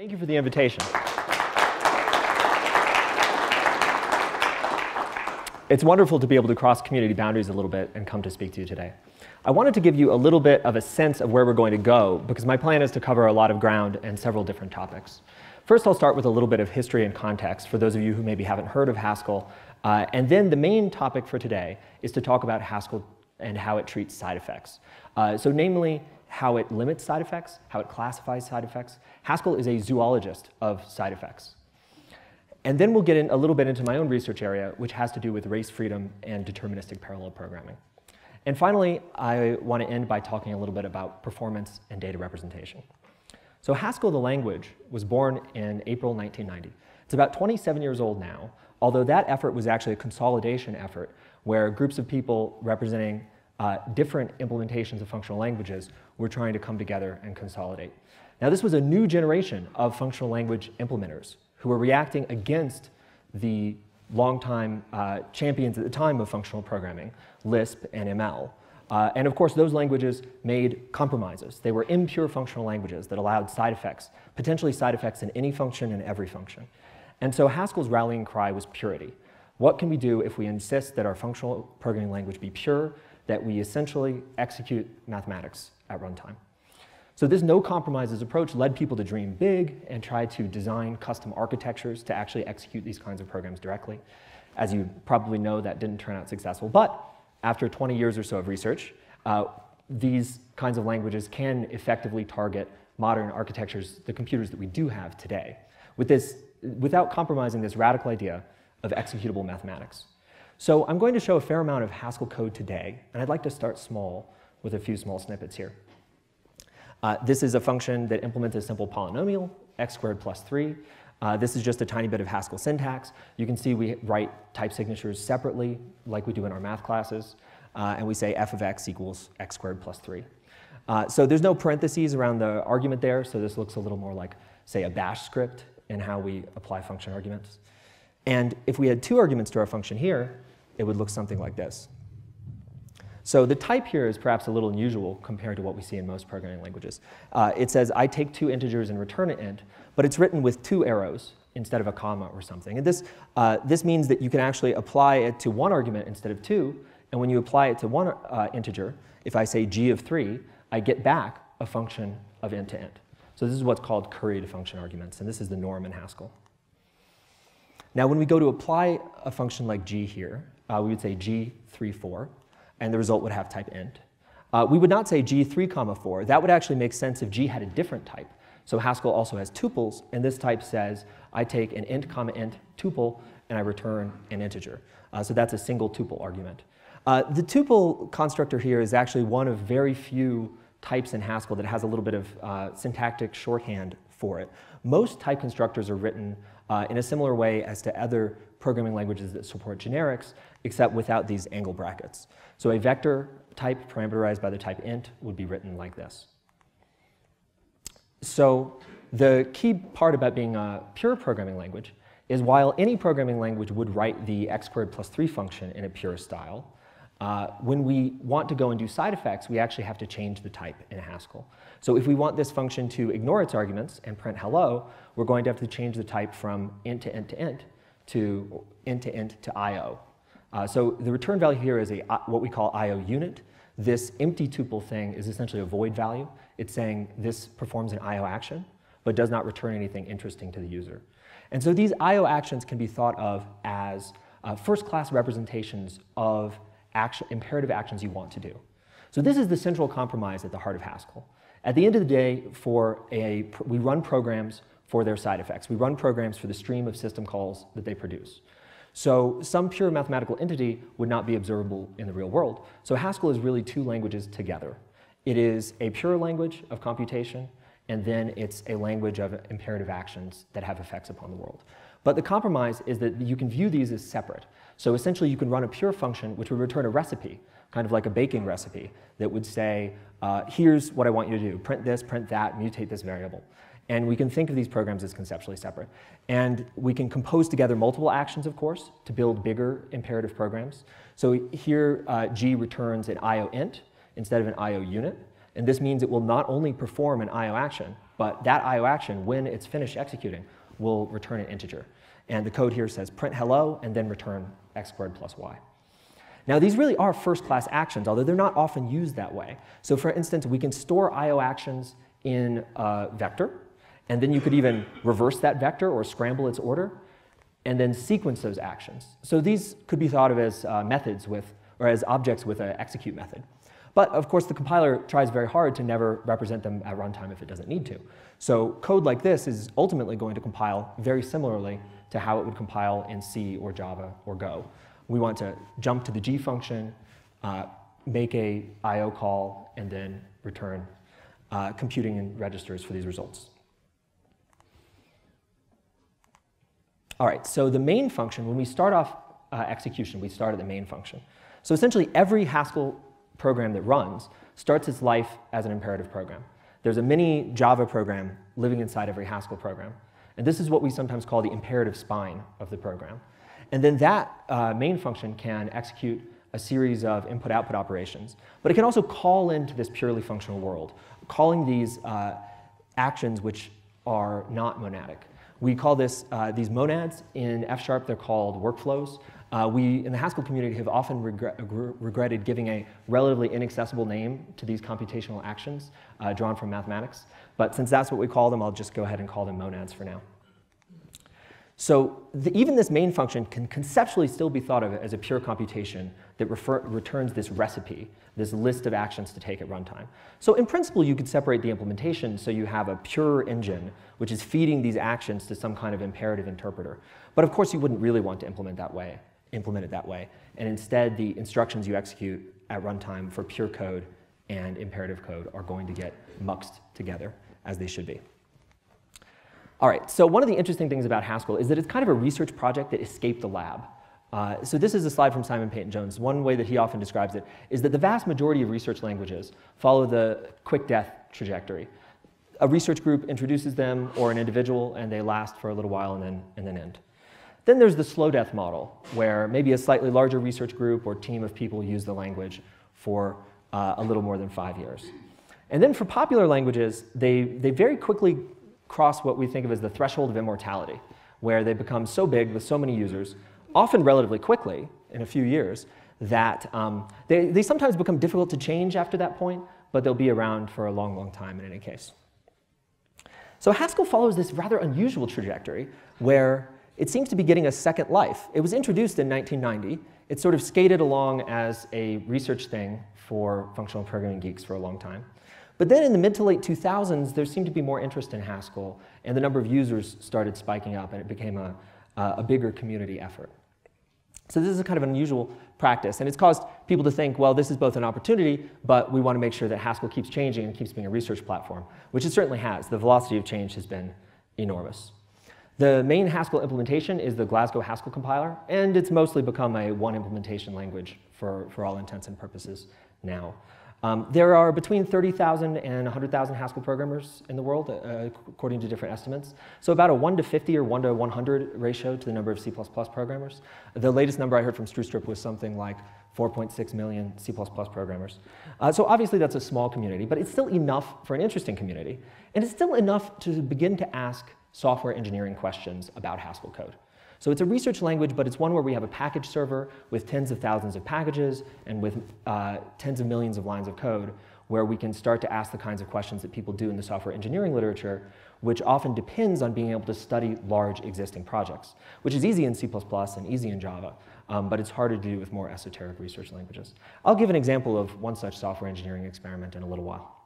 Thank you for the invitation. It's wonderful to be able to cross community boundaries a little bit and come to speak to you today. I wanted to give you a little bit of a sense of where we're going to go because my plan is to cover a lot of ground and several different topics. First, I'll start with a little bit of history and context for those of you who maybe haven't heard of Haskell. Uh, and then the main topic for today is to talk about Haskell and how it treats side effects. Uh, so namely, how it limits side effects, how it classifies side effects. Haskell is a zoologist of side effects. And then we'll get in a little bit into my own research area, which has to do with race freedom and deterministic parallel programming. And finally, I want to end by talking a little bit about performance and data representation. So Haskell, the language, was born in April 1990. It's about 27 years old now, although that effort was actually a consolidation effort where groups of people representing uh, different implementations of functional languages were trying to come together and consolidate. Now, this was a new generation of functional language implementers who were reacting against the longtime uh, champions at the time of functional programming, Lisp and ML. Uh, and of course, those languages made compromises. They were impure functional languages that allowed side effects, potentially side effects in any function and every function. And so Haskell's rallying cry was purity. What can we do if we insist that our functional programming language be pure, that we essentially execute mathematics at runtime? So this no compromises approach led people to dream big and try to design custom architectures to actually execute these kinds of programs directly. As you probably know, that didn't turn out successful, but after 20 years or so of research, uh, these kinds of languages can effectively target modern architectures, the computers that we do have today, with this, without compromising this radical idea of executable mathematics. So I'm going to show a fair amount of Haskell code today, and I'd like to start small with a few small snippets here. Uh, this is a function that implements a simple polynomial, x squared plus 3. Uh, this is just a tiny bit of Haskell syntax. You can see we write type signatures separately, like we do in our math classes, uh, and we say f of x equals x squared plus 3. Uh, so there's no parentheses around the argument there, so this looks a little more like, say, a bash script in how we apply function arguments. And if we had two arguments to our function here, it would look something like this. So the type here is perhaps a little unusual compared to what we see in most programming languages. Uh, it says, I take two integers and return an int, but it's written with two arrows instead of a comma or something. And this, uh, this means that you can actually apply it to one argument instead of two, and when you apply it to one uh, integer, if I say g of 3, I get back a function of int to int. So this is what's called curried function arguments, and this is the norm in Haskell. Now when we go to apply a function like g here, uh, we would say g34, and the result would have type int. Uh, we would not say g3 comma 4. That would actually make sense if g had a different type. So Haskell also has tuples, and this type says I take an int comma int tuple and I return an integer. Uh, so that's a single tuple argument. Uh, the tuple constructor here is actually one of very few types in Haskell that has a little bit of uh, syntactic shorthand for it. Most type constructors are written uh, in a similar way as to other programming languages that support generics, except without these angle brackets. So a vector type parameterized by the type int would be written like this. So the key part about being a pure programming language is while any programming language would write the x squared plus 3 function in a pure style, uh, when we want to go and do side effects, we actually have to change the type in Haskell. So if we want this function to ignore its arguments and print hello, we're going to have to change the type from int to int to int to int to int to io. Uh, so the return value here is a, uh, what we call io unit. This empty tuple thing is essentially a void value. It's saying this performs an io action, but does not return anything interesting to the user. And so these io actions can be thought of as uh, first-class representations of action, imperative actions you want to do. So this is the central compromise at the heart of Haskell. At the end of the day, for a, we run programs for their side effects. We run programs for the stream of system calls that they produce. So some pure mathematical entity would not be observable in the real world. So Haskell is really two languages together. It is a pure language of computation, and then it's a language of imperative actions that have effects upon the world. But the compromise is that you can view these as separate. So essentially you can run a pure function which would return a recipe, kind of like a baking recipe, that would say, uh, here's what I want you to do, print this, print that, mutate this variable. And we can think of these programs as conceptually separate. And we can compose together multiple actions, of course, to build bigger imperative programs. So here, uh, G returns an IO int instead of an IO unit. And this means it will not only perform an IO action, but that IO action, when it's finished executing, will return an integer. And the code here says print hello and then return x squared plus y. Now, these really are first class actions, although they're not often used that way. So, for instance, we can store IO actions in a vector, and then you could even reverse that vector or scramble its order, and then sequence those actions. So, these could be thought of as uh, methods with, or as objects with an execute method. But of course, the compiler tries very hard to never represent them at runtime if it doesn't need to. So code like this is ultimately going to compile very similarly to how it would compile in C or Java or Go. We want to jump to the G function, uh, make a I.O. call, and then return uh, computing in registers for these results. All right, so the main function, when we start off uh, execution, we start at the main function. So essentially, every Haskell program that runs starts its life as an imperative program. There's a mini Java program living inside every Haskell program. And this is what we sometimes call the imperative spine of the program. And then that uh, main function can execute a series of input-output operations. But it can also call into this purely functional world, calling these uh, actions which are not monadic. We call this, uh, these monads in F-sharp, they're called workflows. Uh, we, in the Haskell community, have often regret, regretted giving a relatively inaccessible name to these computational actions uh, drawn from mathematics. But since that's what we call them, I'll just go ahead and call them monads for now. So the, even this main function can conceptually still be thought of as a pure computation that refer, returns this recipe, this list of actions to take at runtime. So in principle, you could separate the implementation so you have a pure engine which is feeding these actions to some kind of imperative interpreter. But of course, you wouldn't really want to implement that way implement it that way. And instead, the instructions you execute at runtime for pure code and imperative code are going to get muxed together as they should be. All right, so one of the interesting things about Haskell is that it's kind of a research project that escaped the lab. Uh, so this is a slide from Simon Peyton-Jones. One way that he often describes it is that the vast majority of research languages follow the quick death trajectory. A research group introduces them or an individual and they last for a little while and then, and then end. Then there's the slow death model, where maybe a slightly larger research group or team of people use the language for uh, a little more than five years. And then for popular languages, they, they very quickly cross what we think of as the threshold of immortality, where they become so big with so many users, often relatively quickly, in a few years, that um, they, they sometimes become difficult to change after that point, but they'll be around for a long, long time in any case. So Haskell follows this rather unusual trajectory where it seems to be getting a second life. It was introduced in 1990. It sort of skated along as a research thing for functional programming geeks for a long time. But then in the mid to late 2000s, there seemed to be more interest in Haskell, and the number of users started spiking up, and it became a, a bigger community effort. So this is a kind of unusual practice, and it's caused people to think, well, this is both an opportunity, but we want to make sure that Haskell keeps changing and keeps being a research platform, which it certainly has. The velocity of change has been enormous. The main Haskell implementation is the Glasgow Haskell compiler, and it's mostly become a one implementation language for, for all intents and purposes now. Um, there are between 30,000 and 100,000 Haskell programmers in the world, uh, according to different estimates. So about a 1 to 50 or 1 to 100 ratio to the number of C++ programmers. The latest number I heard from Stroustrup was something like 4.6 million C++ programmers. Uh, so obviously that's a small community, but it's still enough for an interesting community. And it's still enough to begin to ask software engineering questions about Haskell code. So it's a research language, but it's one where we have a package server with tens of thousands of packages and with uh, tens of millions of lines of code where we can start to ask the kinds of questions that people do in the software engineering literature, which often depends on being able to study large existing projects, which is easy in C++ and easy in Java, um, but it's harder to do with more esoteric research languages. I'll give an example of one such software engineering experiment in a little while.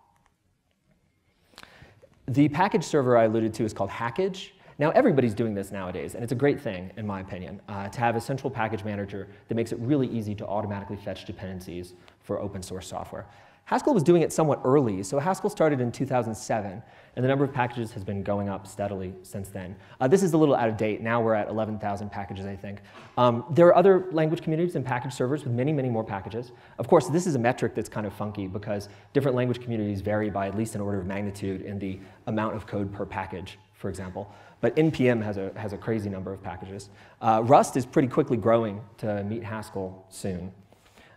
The package server I alluded to is called Hackage. Now, everybody's doing this nowadays, and it's a great thing, in my opinion, uh, to have a central package manager that makes it really easy to automatically fetch dependencies for open source software. Haskell was doing it somewhat early, so Haskell started in 2007, and the number of packages has been going up steadily since then. Uh, this is a little out of date. Now we're at 11,000 packages, I think. Um, there are other language communities and package servers with many, many more packages. Of course, this is a metric that's kind of funky because different language communities vary by at least an order of magnitude in the amount of code per package, for example. But NPM has a, has a crazy number of packages. Uh, Rust is pretty quickly growing to meet Haskell soon.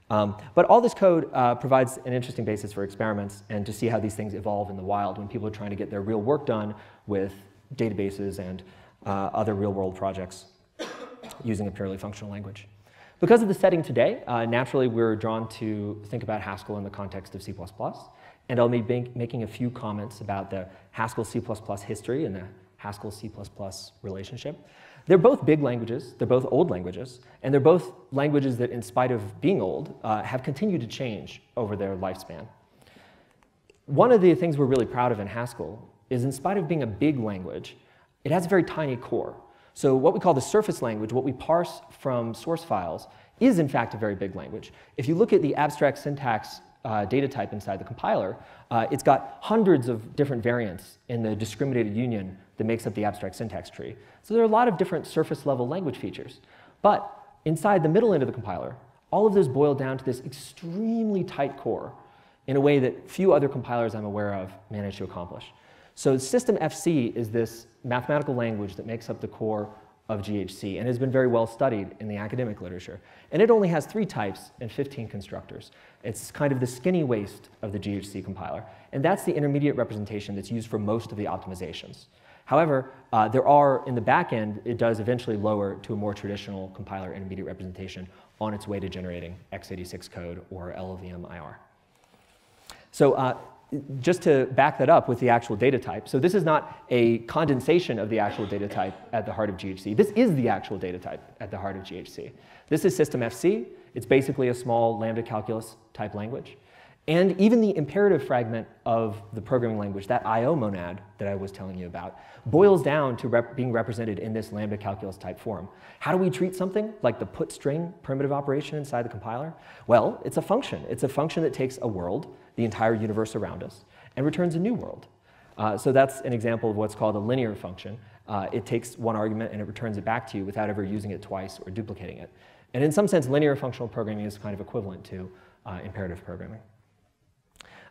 Um, but all this code uh, provides an interesting basis for experiments and to see how these things evolve in the wild when people are trying to get their real work done with databases and uh, other real world projects using a purely functional language. Because of the setting today, uh, naturally we're drawn to think about Haskell in the context of C++. And I'll be making a few comments about the Haskell C++ history and the Haskell C++ relationship. They're both big languages, they're both old languages, and they're both languages that, in spite of being old, uh, have continued to change over their lifespan. One of the things we're really proud of in Haskell is, in spite of being a big language, it has a very tiny core. So what we call the surface language, what we parse from source files, is in fact a very big language. If you look at the abstract syntax uh, data type inside the compiler, uh, it's got hundreds of different variants in the discriminated union that makes up the abstract syntax tree. So there are a lot of different surface level language features. But inside the middle end of the compiler, all of those boil down to this extremely tight core in a way that few other compilers I'm aware of manage to accomplish. So System FC is this mathematical language that makes up the core of GHC and has been very well studied in the academic literature. And it only has three types and 15 constructors. It's kind of the skinny waist of the GHC compiler. And that's the intermediate representation that's used for most of the optimizations. However, uh, there are, in the back end, it does eventually lower to a more traditional compiler intermediate representation on its way to generating x86 code or LLVM IR. So uh, just to back that up with the actual data type, so this is not a condensation of the actual data type at the heart of GHC. This is the actual data type at the heart of GHC. This is System FC. It's basically a small lambda calculus type language. And even the imperative fragment of the programming language, that IO monad that I was telling you about, boils down to rep being represented in this lambda calculus type form. How do we treat something like the put string primitive operation inside the compiler? Well, it's a function. It's a function that takes a world, the entire universe around us, and returns a new world. Uh, so that's an example of what's called a linear function. Uh, it takes one argument and it returns it back to you without ever using it twice or duplicating it. And in some sense, linear functional programming is kind of equivalent to uh, imperative programming.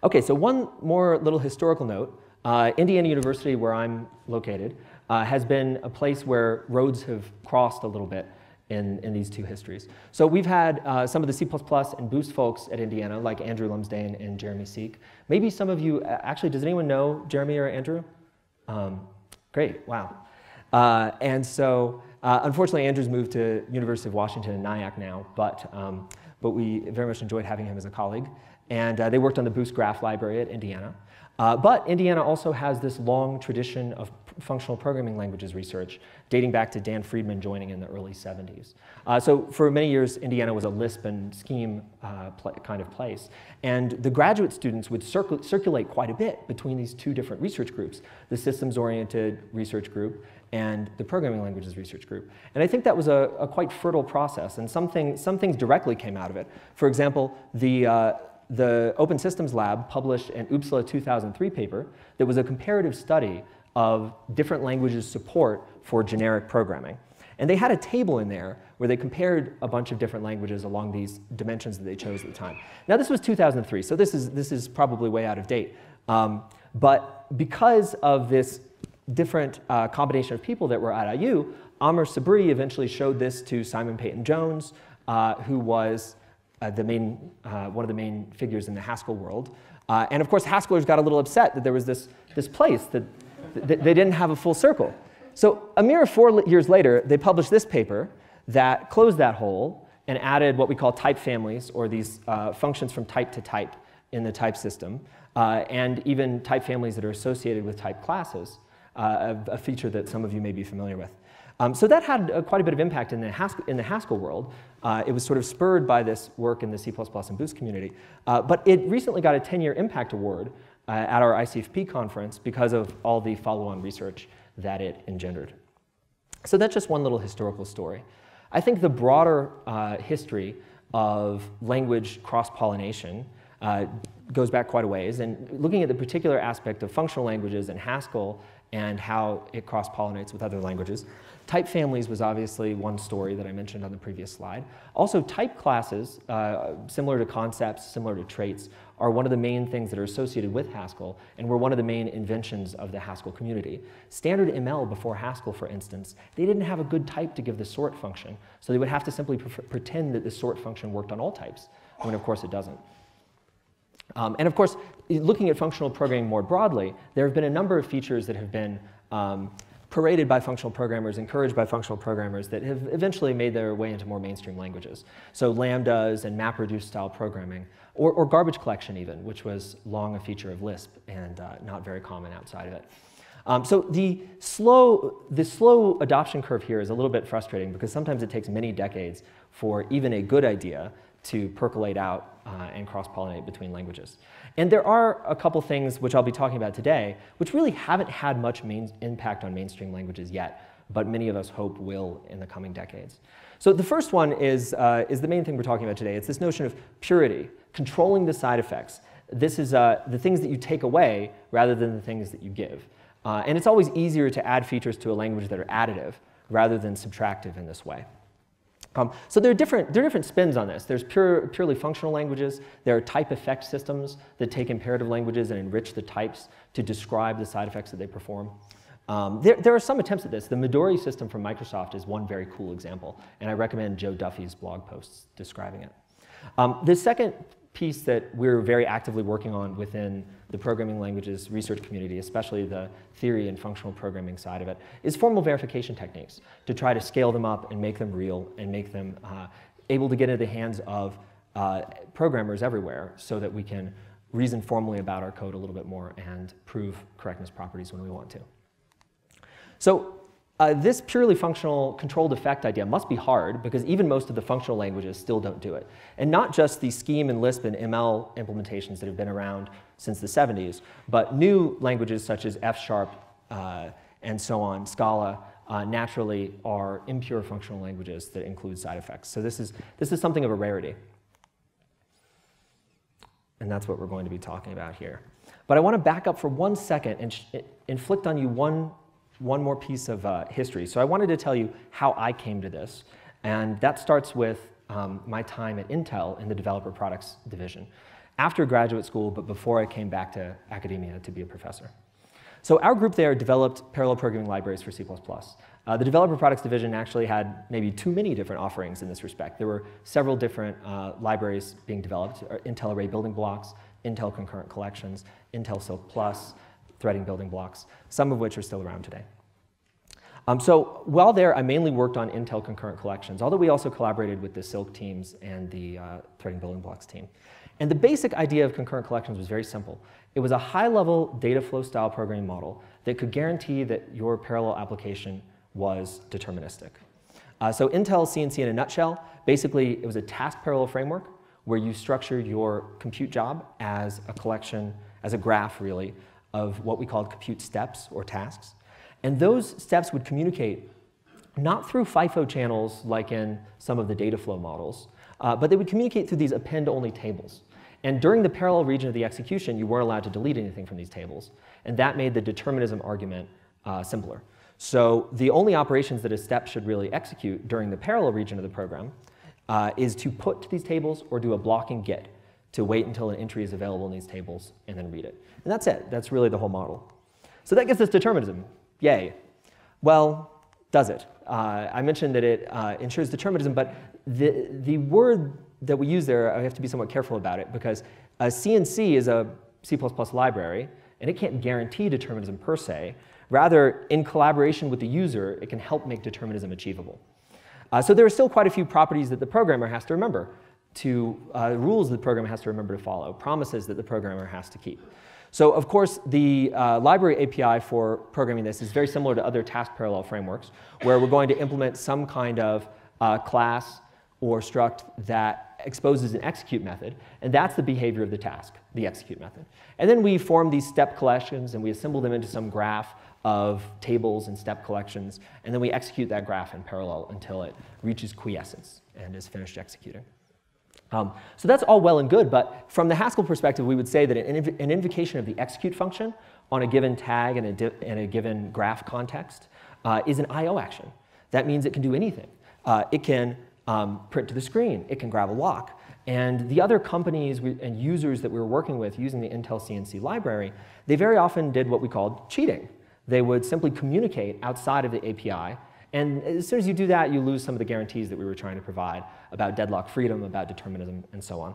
Okay, so one more little historical note. Uh, Indiana University, where I'm located, uh, has been a place where roads have crossed a little bit in, in these two histories. So we've had uh, some of the C++ and Boost folks at Indiana, like Andrew Lumsdaine and Jeremy Siek. Maybe some of you, actually, does anyone know Jeremy or Andrew? Um, great, wow. Uh, and so, uh, unfortunately, Andrew's moved to University of Washington in Nyack now, but, um, but we very much enjoyed having him as a colleague and uh, they worked on the Boost Graph library at Indiana. Uh, but Indiana also has this long tradition of functional programming languages research, dating back to Dan Friedman joining in the early 70s. Uh, so for many years, Indiana was a Lisp and Scheme uh, kind of place. And the graduate students would circul circulate quite a bit between these two different research groups, the systems-oriented research group and the programming languages research group. And I think that was a, a quite fertile process, and something, some things directly came out of it. For example, the, uh, the Open Systems Lab published an OOPSLA 2003 paper that was a comparative study of different languages' support for generic programming. And they had a table in there where they compared a bunch of different languages along these dimensions that they chose at the time. Now, this was 2003, so this is, this is probably way out of date. Um, but because of this different uh, combination of people that were at IU, Amr Sabry eventually showed this to Simon Peyton Jones, uh, who was uh, the main, uh, one of the main figures in the Haskell world. Uh, and of course, Haskellers got a little upset that there was this, this place that th they didn't have a full circle. So a mere four years later, they published this paper that closed that hole and added what we call type families, or these uh, functions from type to type in the type system, uh, and even type families that are associated with type classes, uh, a, a feature that some of you may be familiar with. Um, so that had uh, quite a bit of impact in the, Haskell, in the Haskell world. Uh, it was sort of spurred by this work in the C++ and Boost community. Uh, but it recently got a 10-year impact award uh, at our ICFP conference because of all the follow-on research that it engendered. So that's just one little historical story. I think the broader uh, history of language cross-pollination uh, goes back quite a ways. And looking at the particular aspect of functional languages and Haskell and how it cross-pollinates with other languages. Type families was obviously one story that I mentioned on the previous slide. Also, type classes, uh, similar to concepts, similar to traits, are one of the main things that are associated with Haskell and were one of the main inventions of the Haskell community. Standard ML before Haskell, for instance, they didn't have a good type to give the sort function, so they would have to simply pretend that the sort function worked on all types, when of course it doesn't. Um, and of course, looking at functional programming more broadly, there have been a number of features that have been um, paraded by functional programmers, encouraged by functional programmers that have eventually made their way into more mainstream languages. So lambdas and MapReduce style programming, or, or garbage collection even, which was long a feature of Lisp and uh, not very common outside of it. Um, so the slow, the slow adoption curve here is a little bit frustrating because sometimes it takes many decades for even a good idea to percolate out uh, and cross-pollinate between languages. And there are a couple things which I'll be talking about today, which really haven't had much main impact on mainstream languages yet, but many of us hope will in the coming decades. So the first one is, uh, is the main thing we're talking about today. It's this notion of purity, controlling the side effects. This is uh, the things that you take away rather than the things that you give. Uh, and it's always easier to add features to a language that are additive rather than subtractive in this way. Um, so there are, different, there are different spins on this. There's pure, purely functional languages. There are type effect systems that take imperative languages and enrich the types to describe the side effects that they perform. Um, there, there, are some attempts at this. The Midori system from Microsoft is one very cool example, and I recommend Joe Duffy's blog posts describing it. Um, the second piece that we're very actively working on within the programming languages research community, especially the theory and functional programming side of it, is formal verification techniques to try to scale them up and make them real and make them uh, able to get into the hands of uh, programmers everywhere so that we can reason formally about our code a little bit more and prove correctness properties when we want to. So uh, this purely functional controlled effect idea must be hard because even most of the functional languages still don't do it. And not just the Scheme and Lisp and ML implementations that have been around since the 70s, but new languages such as F Sharp uh, and so on, Scala, uh, naturally are impure functional languages that include side effects. So this is, this is something of a rarity. And that's what we're going to be talking about here. But I want to back up for one second and inflict on you one one more piece of uh, history. So I wanted to tell you how I came to this. And that starts with um, my time at Intel in the developer products division. After graduate school, but before I came back to academia to be a professor. So our group there developed parallel programming libraries for C++. Uh, the developer products division actually had maybe too many different offerings in this respect. There were several different uh, libraries being developed, uh, Intel Array building blocks, Intel concurrent collections, Intel Cilk Plus, threading building blocks, some of which are still around today. Um, so while there, I mainly worked on Intel concurrent collections, although we also collaborated with the Cilk teams and the uh, threading building blocks team. And the basic idea of concurrent collections was very simple. It was a high-level data flow style programming model that could guarantee that your parallel application was deterministic. Uh, so Intel CNC in a nutshell, basically it was a task parallel framework where you structured your compute job as a collection, as a graph really, of what we called compute steps or tasks. And those steps would communicate not through FIFO channels like in some of the data flow models, uh, but they would communicate through these append-only tables. And during the parallel region of the execution, you weren't allowed to delete anything from these tables. And that made the determinism argument uh, simpler. So the only operations that a step should really execute during the parallel region of the program uh, is to put to these tables or do a blocking get to wait until an entry is available in these tables and then read it. And that's it. That's really the whole model. So that gets us determinism. Yay. Well, does it? Uh, I mentioned that it uh, ensures determinism, but the, the word that we use there, I have to be somewhat careful about it because CNC is a C++ library, and it can't guarantee determinism per se. Rather, in collaboration with the user, it can help make determinism achievable. Uh, so there are still quite a few properties that the programmer has to remember, to uh, rules the programmer has to remember to follow, promises that the programmer has to keep. So of course, the uh, library API for programming this is very similar to other task parallel frameworks, where we're going to implement some kind of uh, class or struct that exposes an execute method, and that's the behavior of the task, the execute method. And then we form these step collections, and we assemble them into some graph of tables and step collections, and then we execute that graph in parallel until it reaches quiescence and is finished executing. Um, so that's all well and good, but from the Haskell perspective, we would say that an, inv an invocation of the execute function on a given tag and a, in a given graph context uh, is an I.O. action. That means it can do anything. Uh, it can um, print to the screen. It can grab a lock. And the other companies and users that we were working with using the Intel CNC library, they very often did what we called cheating. They would simply communicate outside of the API and as soon as you do that, you lose some of the guarantees that we were trying to provide about deadlock freedom, about determinism, and so on.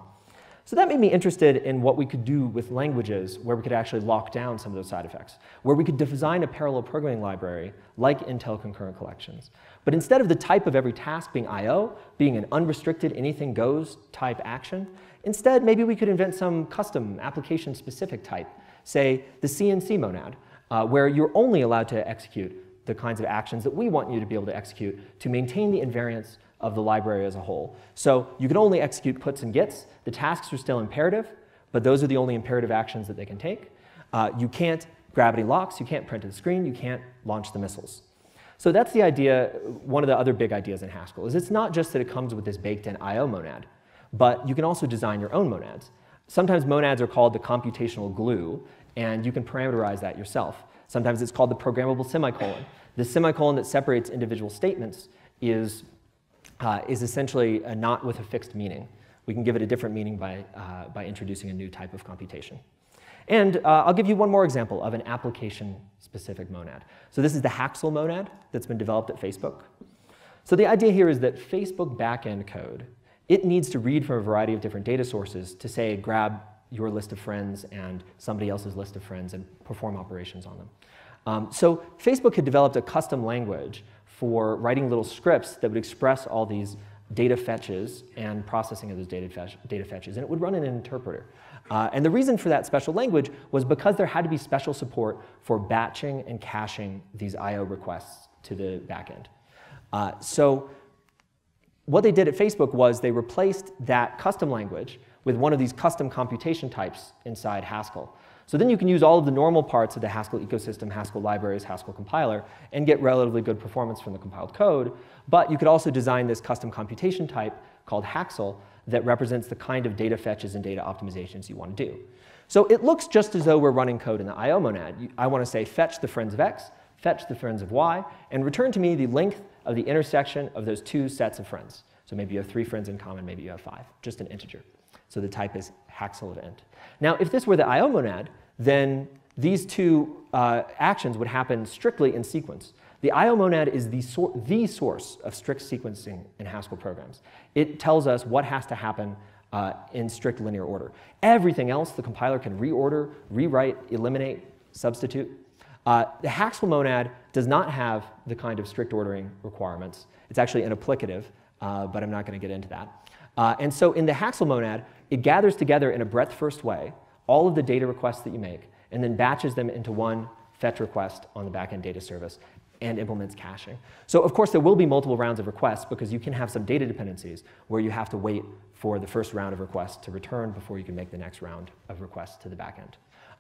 So that made me interested in what we could do with languages where we could actually lock down some of those side effects, where we could design a parallel programming library like Intel concurrent collections. But instead of the type of every task being I.O., being an unrestricted anything goes type action, instead maybe we could invent some custom application specific type, say the CNC monad, uh, where you're only allowed to execute the kinds of actions that we want you to be able to execute to maintain the invariance of the library as a whole. So you can only execute puts and gets. The tasks are still imperative, but those are the only imperative actions that they can take. Uh, you can't grab any locks, you can't print to the screen, you can't launch the missiles. So that's the idea, one of the other big ideas in Haskell, is it's not just that it comes with this baked-in I.O. monad, but you can also design your own monads. Sometimes monads are called the computational glue, and you can parameterize that yourself. Sometimes it's called the programmable semicolon. The semicolon that separates individual statements is, uh, is essentially a not with a fixed meaning. We can give it a different meaning by, uh, by introducing a new type of computation. And uh, I'll give you one more example of an application-specific monad. So this is the Haxl monad that's been developed at Facebook. So the idea here is that Facebook backend code, it needs to read from a variety of different data sources to say, grab your list of friends and somebody else's list of friends and perform operations on them. Um, so Facebook had developed a custom language for writing little scripts that would express all these data fetches and processing of those data, fetch, data fetches, and it would run in an interpreter. Uh, and the reason for that special language was because there had to be special support for batching and caching these I.O. requests to the backend. Uh, so what they did at Facebook was they replaced that custom language with one of these custom computation types inside Haskell. So then you can use all of the normal parts of the Haskell ecosystem, Haskell libraries, Haskell compiler, and get relatively good performance from the compiled code. But you could also design this custom computation type called Haxl that represents the kind of data fetches and data optimizations you want to do. So it looks just as though we're running code in the IO monad. I want to say fetch the friends of x, fetch the friends of y, and return to me the length of the intersection of those two sets of friends. So maybe you have three friends in common, maybe you have five, just an integer. So the type is Haxl of int. Now, if this were the IO monad, then these two uh, actions would happen strictly in sequence. The IO monad is the, sor the source of strict sequencing in Haxl programs. It tells us what has to happen uh, in strict linear order. Everything else, the compiler can reorder, rewrite, eliminate, substitute. Uh, the Haxl monad does not have the kind of strict ordering requirements. It's actually an applicative, uh, but I'm not going to get into that. Uh, and so in the Haskell monad, it gathers together in a breadth-first way all of the data requests that you make, and then batches them into one fetch request on the backend data service and implements caching. So of course there will be multiple rounds of requests because you can have some data dependencies where you have to wait for the first round of requests to return before you can make the next round of requests to the backend.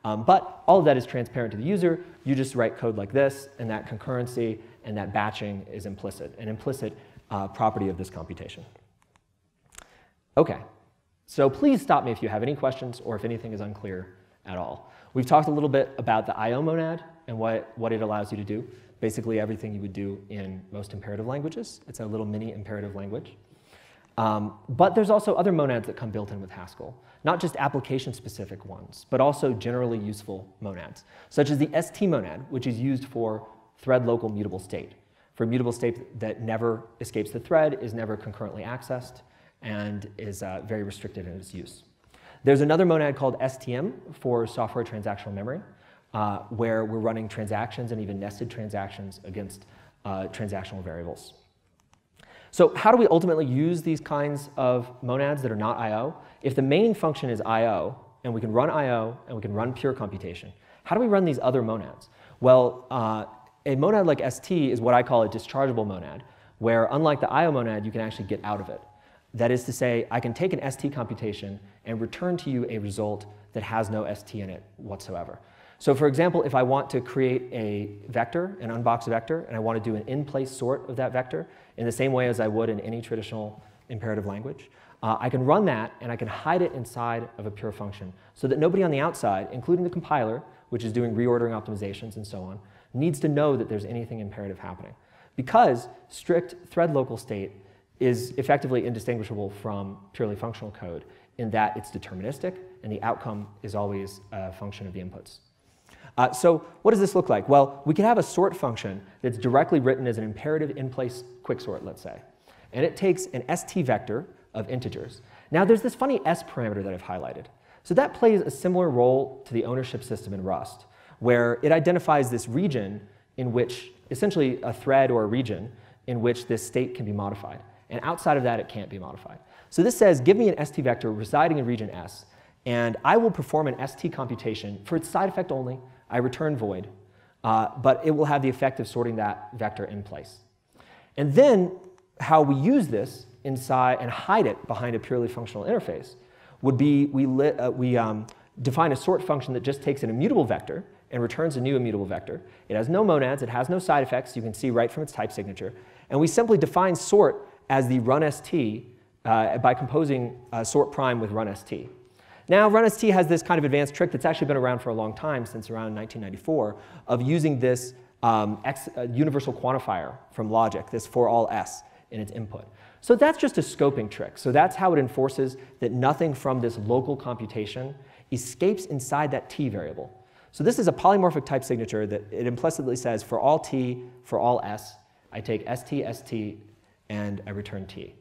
Um, but all of that is transparent to the user. You just write code like this, and that concurrency and that batching is implicit, an implicit uh, property of this computation. Okay, so please stop me if you have any questions or if anything is unclear at all. We've talked a little bit about the IO monad and what, what it allows you to do. Basically everything you would do in most imperative languages. It's a little mini imperative language. Um, but there's also other monads that come built in with Haskell, not just application-specific ones, but also generally useful monads, such as the ST monad, which is used for thread local mutable state. For mutable state that never escapes the thread, is never concurrently accessed, and is uh, very restricted in its use. There's another monad called STM for software transactional memory, uh, where we're running transactions and even nested transactions against uh, transactional variables. So how do we ultimately use these kinds of monads that are not I.O.? If the main function is I.O., and we can run I.O., and we can run pure computation, how do we run these other monads? Well, uh, a monad like ST is what I call a dischargeable monad, where unlike the I.O. monad, you can actually get out of it. That is to say, I can take an ST computation and return to you a result that has no ST in it whatsoever. So for example, if I want to create a vector, an unboxed vector, and I want to do an in-place sort of that vector in the same way as I would in any traditional imperative language. Uh, I can run that and I can hide it inside of a pure function so that nobody on the outside, including the compiler, which is doing reordering optimizations and so on, needs to know that there's anything imperative happening. Because strict thread local state is effectively indistinguishable from purely functional code in that it's deterministic and the outcome is always a function of the inputs. Uh, so what does this look like? Well, we can have a sort function that's directly written as an imperative in-place quicksort, let's say. And it takes an st vector of integers. Now there's this funny s parameter that I've highlighted. So that plays a similar role to the ownership system in Rust, where it identifies this region in which, essentially a thread or a region, in which this state can be modified. And outside of that, it can't be modified. So this says, give me an st vector residing in region S, and I will perform an st computation for its side effect only. I return void, uh, but it will have the effect of sorting that vector in place. And then how we use this inside and hide it behind a purely functional interface would be we, uh, we um, define a sort function that just takes an immutable vector and returns a new immutable vector. It has no monads, it has no side effects, you can see right from its type signature. And we simply define sort as the run st uh, by composing uh, sort prime with run st. Now, runst has this kind of advanced trick that's actually been around for a long time, since around 1994, of using this um, X, uh, universal quantifier from logic, this for all s in its input. So that's just a scoping trick. So that's how it enforces that nothing from this local computation escapes inside that t variable. So this is a polymorphic type signature that it implicitly says for all t, for all s, I take st, st, and I return t.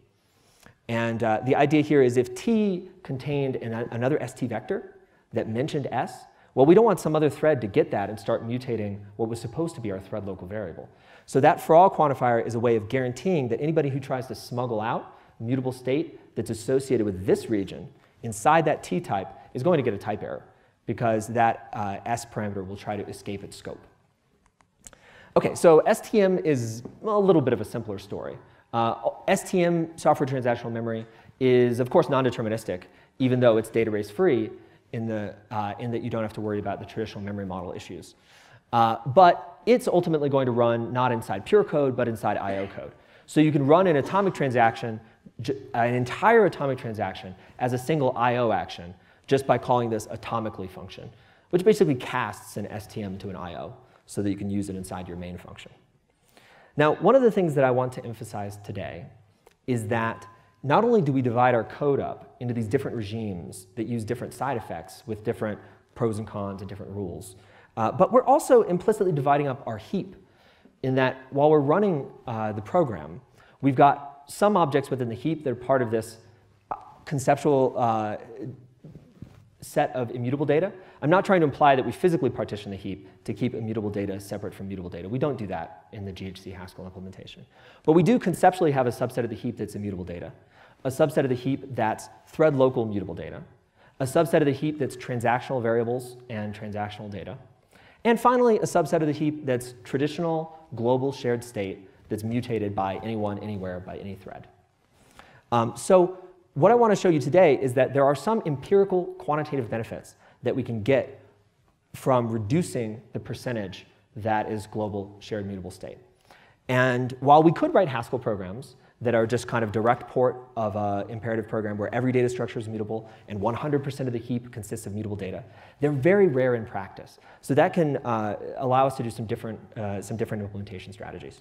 And uh, the idea here is if t contained an, another st vector that mentioned s, well, we don't want some other thread to get that and start mutating what was supposed to be our thread local variable. So that for all quantifier is a way of guaranteeing that anybody who tries to smuggle out mutable state that's associated with this region inside that t type is going to get a type error because that uh, s parameter will try to escape its scope. Okay, so STM is a little bit of a simpler story. Uh, STM, software transactional memory, is of course non-deterministic, even though it's data race free in, the, uh, in that you don't have to worry about the traditional memory model issues. Uh, but it's ultimately going to run not inside pure code, but inside IO code. So you can run an atomic transaction, an entire atomic transaction, as a single IO action just by calling this atomically function, which basically casts an STM to an IO so that you can use it inside your main function. Now, one of the things that I want to emphasize today is that not only do we divide our code up into these different regimes that use different side effects with different pros and cons and different rules, uh, but we're also implicitly dividing up our heap in that while we're running uh, the program, we've got some objects within the heap that are part of this conceptual uh, set of immutable data. I'm not trying to imply that we physically partition the heap to keep immutable data separate from mutable data. We don't do that in the GHC Haskell implementation. But we do conceptually have a subset of the heap that's immutable data, a subset of the heap that's thread local mutable data, a subset of the heap that's transactional variables and transactional data, and finally, a subset of the heap that's traditional global shared state that's mutated by anyone, anywhere, by any thread. Um, so what I want to show you today is that there are some empirical quantitative benefits that we can get from reducing the percentage that is global shared mutable state. And while we could write Haskell programs that are just kind of direct port of an imperative program where every data structure is mutable and 100% of the heap consists of mutable data. They're very rare in practice. So that can uh, allow us to do some different, uh, some different implementation strategies.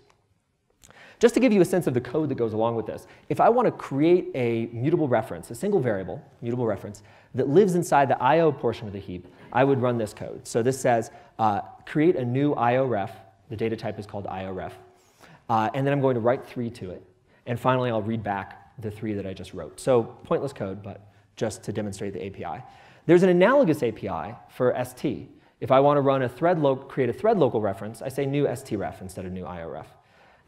Just to give you a sense of the code that goes along with this, if I want to create a mutable reference, a single variable, mutable reference, that lives inside the IO portion of the heap, I would run this code. So this says, uh, create a new IO ref. The data type is called IO ref. Uh, and then I'm going to write three to it. And finally, I'll read back the three that I just wrote. So pointless code, but just to demonstrate the API. There's an analogous API for ST. If I want to run a thread create a thread local reference, I say new stref instead of new ioref.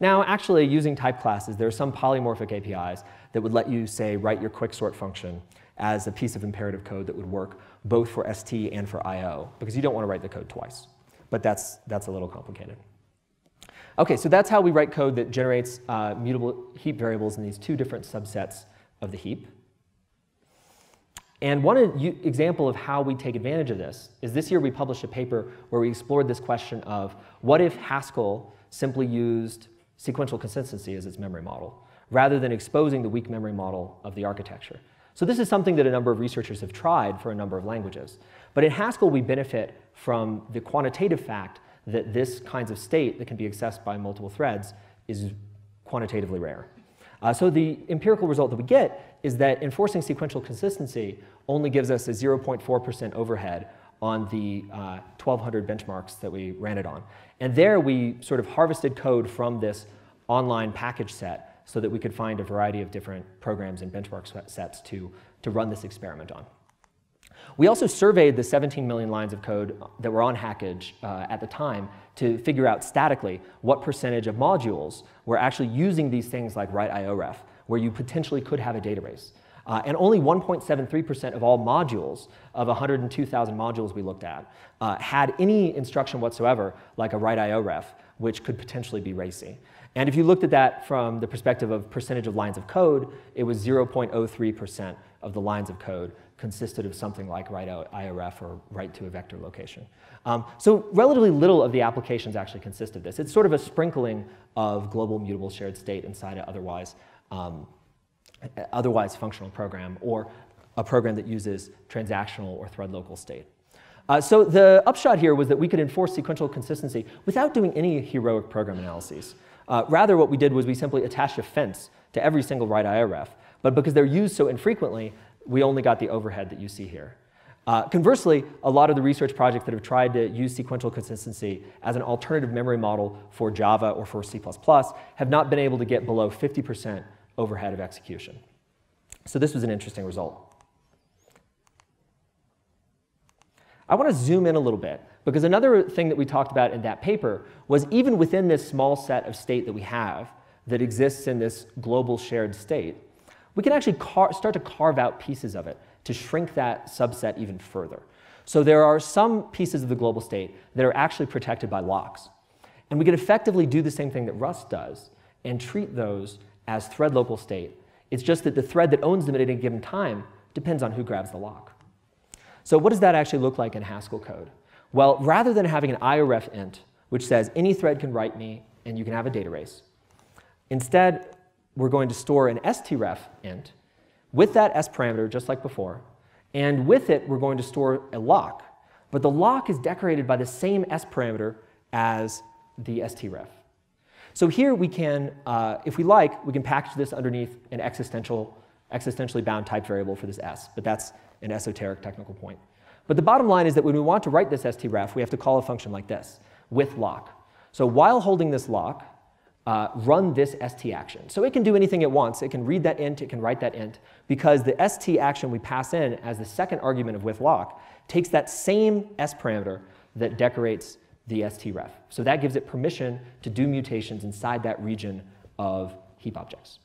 Now, actually, using type classes, there are some polymorphic APIs that would let you, say, write your quicksort function as a piece of imperative code that would work both for ST and for IO, because you don't want to write the code twice. But that's, that's a little complicated. Okay, so that's how we write code that generates uh, mutable heap variables in these two different subsets of the heap. And one example of how we take advantage of this is this year we published a paper where we explored this question of what if Haskell simply used sequential consistency as its memory model, rather than exposing the weak memory model of the architecture. So this is something that a number of researchers have tried for a number of languages. But in Haskell, we benefit from the quantitative fact that this kinds of state that can be accessed by multiple threads is quantitatively rare. Uh, so the empirical result that we get is that enforcing sequential consistency only gives us a 0.4% overhead on the uh, 1200 benchmarks that we ran it on. And there we sort of harvested code from this online package set so that we could find a variety of different programs and benchmark sets to, to run this experiment on. We also surveyed the 17 million lines of code that were on Hackage uh, at the time to figure out statically what percentage of modules were actually using these things like write IOREF, where you potentially could have a data race. Uh, and only 1.73% of all modules of 102,000 modules we looked at uh, had any instruction whatsoever, like a write IOREF, which could potentially be racy. And if you looked at that from the perspective of percentage of lines of code, it was 0.03% of the lines of code consisted of something like write IOREF or write to a vector location. Um, so relatively little of the applications actually consist of this. It's sort of a sprinkling of global mutable shared state inside an otherwise, um, otherwise functional program or a program that uses transactional or thread local state. Uh, so the upshot here was that we could enforce sequential consistency without doing any heroic program analyses. Uh, rather, what we did was we simply attached a fence to every single write IOREF. But because they're used so infrequently, we only got the overhead that you see here. Uh, conversely, a lot of the research projects that have tried to use sequential consistency as an alternative memory model for Java or for C++ have not been able to get below 50% overhead of execution. So this was an interesting result. I want to zoom in a little bit because another thing that we talked about in that paper was even within this small set of state that we have that exists in this global shared state, we can actually start to carve out pieces of it to shrink that subset even further. So there are some pieces of the global state that are actually protected by locks. And we can effectively do the same thing that Rust does and treat those as thread local state. It's just that the thread that owns them at any given time depends on who grabs the lock. So what does that actually look like in Haskell code? Well, rather than having an IOREF int, which says any thread can write me and you can have a data race, instead we're going to store an stref int with that s parameter, just like before. And with it, we're going to store a lock. But the lock is decorated by the same s parameter as the stref. So here we can, uh, if we like, we can package this underneath an existential, existentially bound type variable for this s. But that's an esoteric technical point. But the bottom line is that when we want to write this stref, we have to call a function like this, with lock. So while holding this lock, uh, run this st action. So it can do anything it wants. It can read that int, it can write that int, because the st action we pass in as the second argument of with lock takes that same s parameter that decorates the stref. So that gives it permission to do mutations inside that region of heap objects.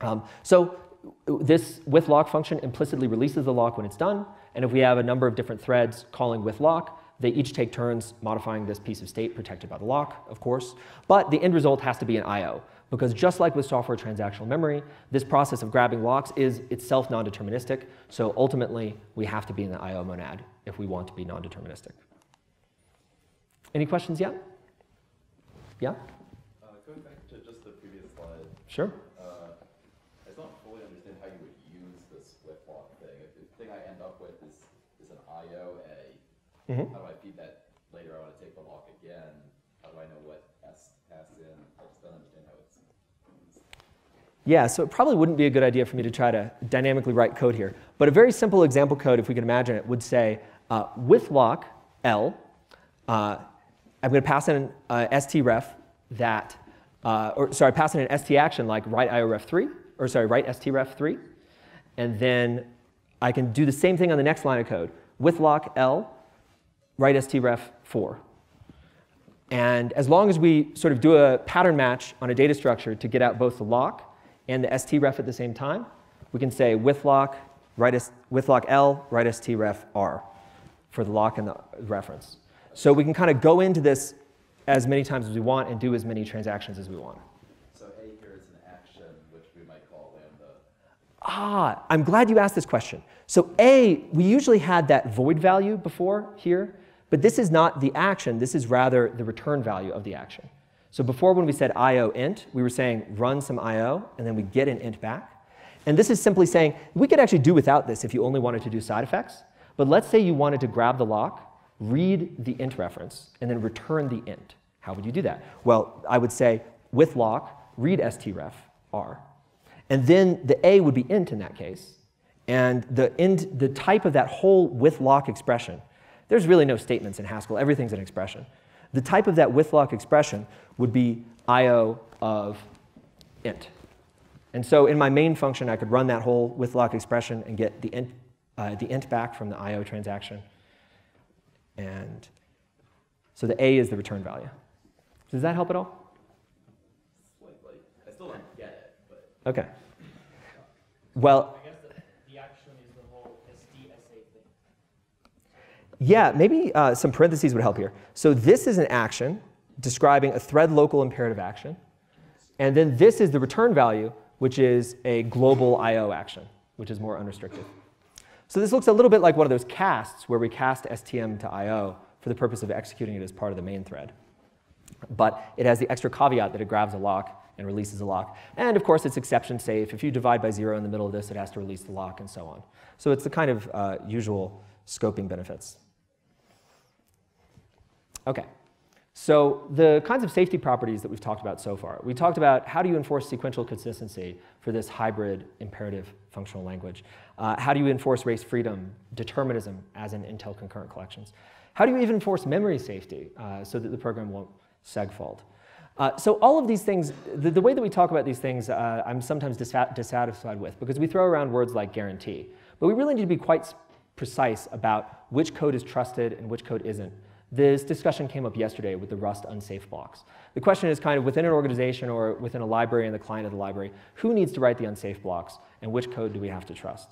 Um, so this with lock function implicitly releases the lock when it's done, and if we have a number of different threads calling with lock, they each take turns modifying this piece of state protected by the lock, of course. But the end result has to be an I.O. Because just like with software transactional memory, this process of grabbing locks is itself non-deterministic. So ultimately, we have to be in the I.O. monad if we want to be non-deterministic. Any questions yet? Yeah? Uh, going back to just the previous slide. Sure. Uh, I don't fully understand how you would use this with lock thing. If the thing I end up with is, is an I.O. A, -hmm. how do I feed that later? I want to take the lock again. How do I know what S pass in? I just don't understand how it's Yeah, so it probably wouldn't be a good idea for me to try to dynamically write code here. But a very simple example code, if we can imagine it, would say uh, with lock L, uh, I'm going to pass in uh, stref that, uh, or sorry, pass in an st action like write ioref3, or sorry, write stref3, and then I can do the same thing on the next line of code. With lock L, write stref4. And as long as we sort of do a pattern match on a data structure to get out both the lock and the stref at the same time, we can say with lock, write with lock L, write stref R for the lock and the reference. So we can kind of go into this as many times as we want and do as many transactions as we want. So A here is an action, which we might call lambda. Ah, I'm glad you asked this question. So A, we usually had that void value before here. But this is not the action. This is rather the return value of the action. So before when we said io int, we were saying run some io, and then we get an int back. And this is simply saying, we could actually do without this if you only wanted to do side effects. But let's say you wanted to grab the lock, read the int reference, and then return the int. How would you do that? Well, I would say with lock, read stref r. And then the a would be int in that case. And the, int, the type of that whole with lock expression, there's really no statements in Haskell. Everything's an expression. The type of that with lock expression would be io of int. And so in my main function, I could run that whole with lock expression and get the int, uh, the int back from the IO transaction. And so the A is the return value. Does that help at all? I still don't get it, but Okay. Well, I guess the, the action is the whole SDSA thing. Yeah, maybe uh, some parentheses would help here. So this is an action describing a thread local imperative action. And then this is the return value, which is a global I.O. action, which is more unrestricted. So this looks a little bit like one of those casts where we cast STM to I.O. for the purpose of executing it as part of the main thread. But it has the extra caveat that it grabs a lock and releases a lock. And of course, it's exception safe. If you divide by zero in the middle of this, it has to release the lock and so on. So it's the kind of uh, usual scoping benefits. Okay. So the kinds of safety properties that we've talked about so far, we talked about how do you enforce sequential consistency for this hybrid imperative functional language? Uh, how do you enforce race freedom, determinism as in Intel concurrent collections? How do you even enforce memory safety uh, so that the program won't segfault? Uh, so all of these things, the, the, way that we talk about these things, uh, I'm sometimes dissatisfied with because we throw around words like guarantee. But we really need to be quite precise about which code is trusted and which code isn't. This discussion came up yesterday with the Rust unsafe blocks. The question is kind of within an organization or within a library and the client of the library, who needs to write the unsafe blocks and which code do we have to trust?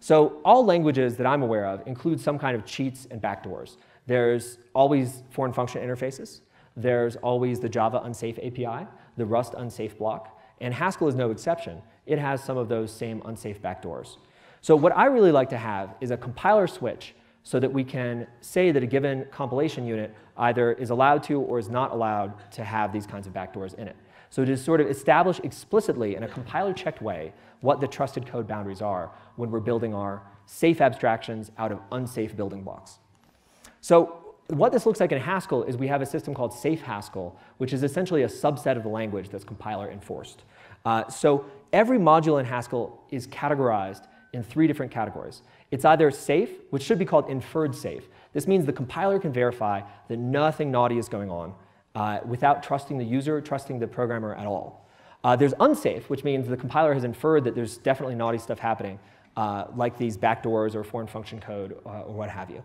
So all languages that I'm aware of include some kind of cheats and backdoors. There's always foreign function interfaces. There's always the Java unsafe API, the Rust unsafe block, and Haskell is no exception. It has some of those same unsafe backdoors. So what I really like to have is a compiler switch so that we can say that a given compilation unit either is allowed to or is not allowed to have these kinds of backdoors in it. So to sort of establish explicitly in a compiler-checked way what the trusted code boundaries are when we're building our safe abstractions out of unsafe building blocks. So what this looks like in Haskell is we have a system called Safe Haskell, which is essentially a subset of the language that's compiler enforced. Uh, so every module in Haskell is categorized in three different categories. It's either safe, which should be called inferred safe. This means the compiler can verify that nothing naughty is going on uh, without trusting the user, trusting the programmer at all. Uh, there's unsafe, which means the compiler has inferred that there's definitely naughty stuff happening, uh, like these backdoors or foreign function code uh, or what have you.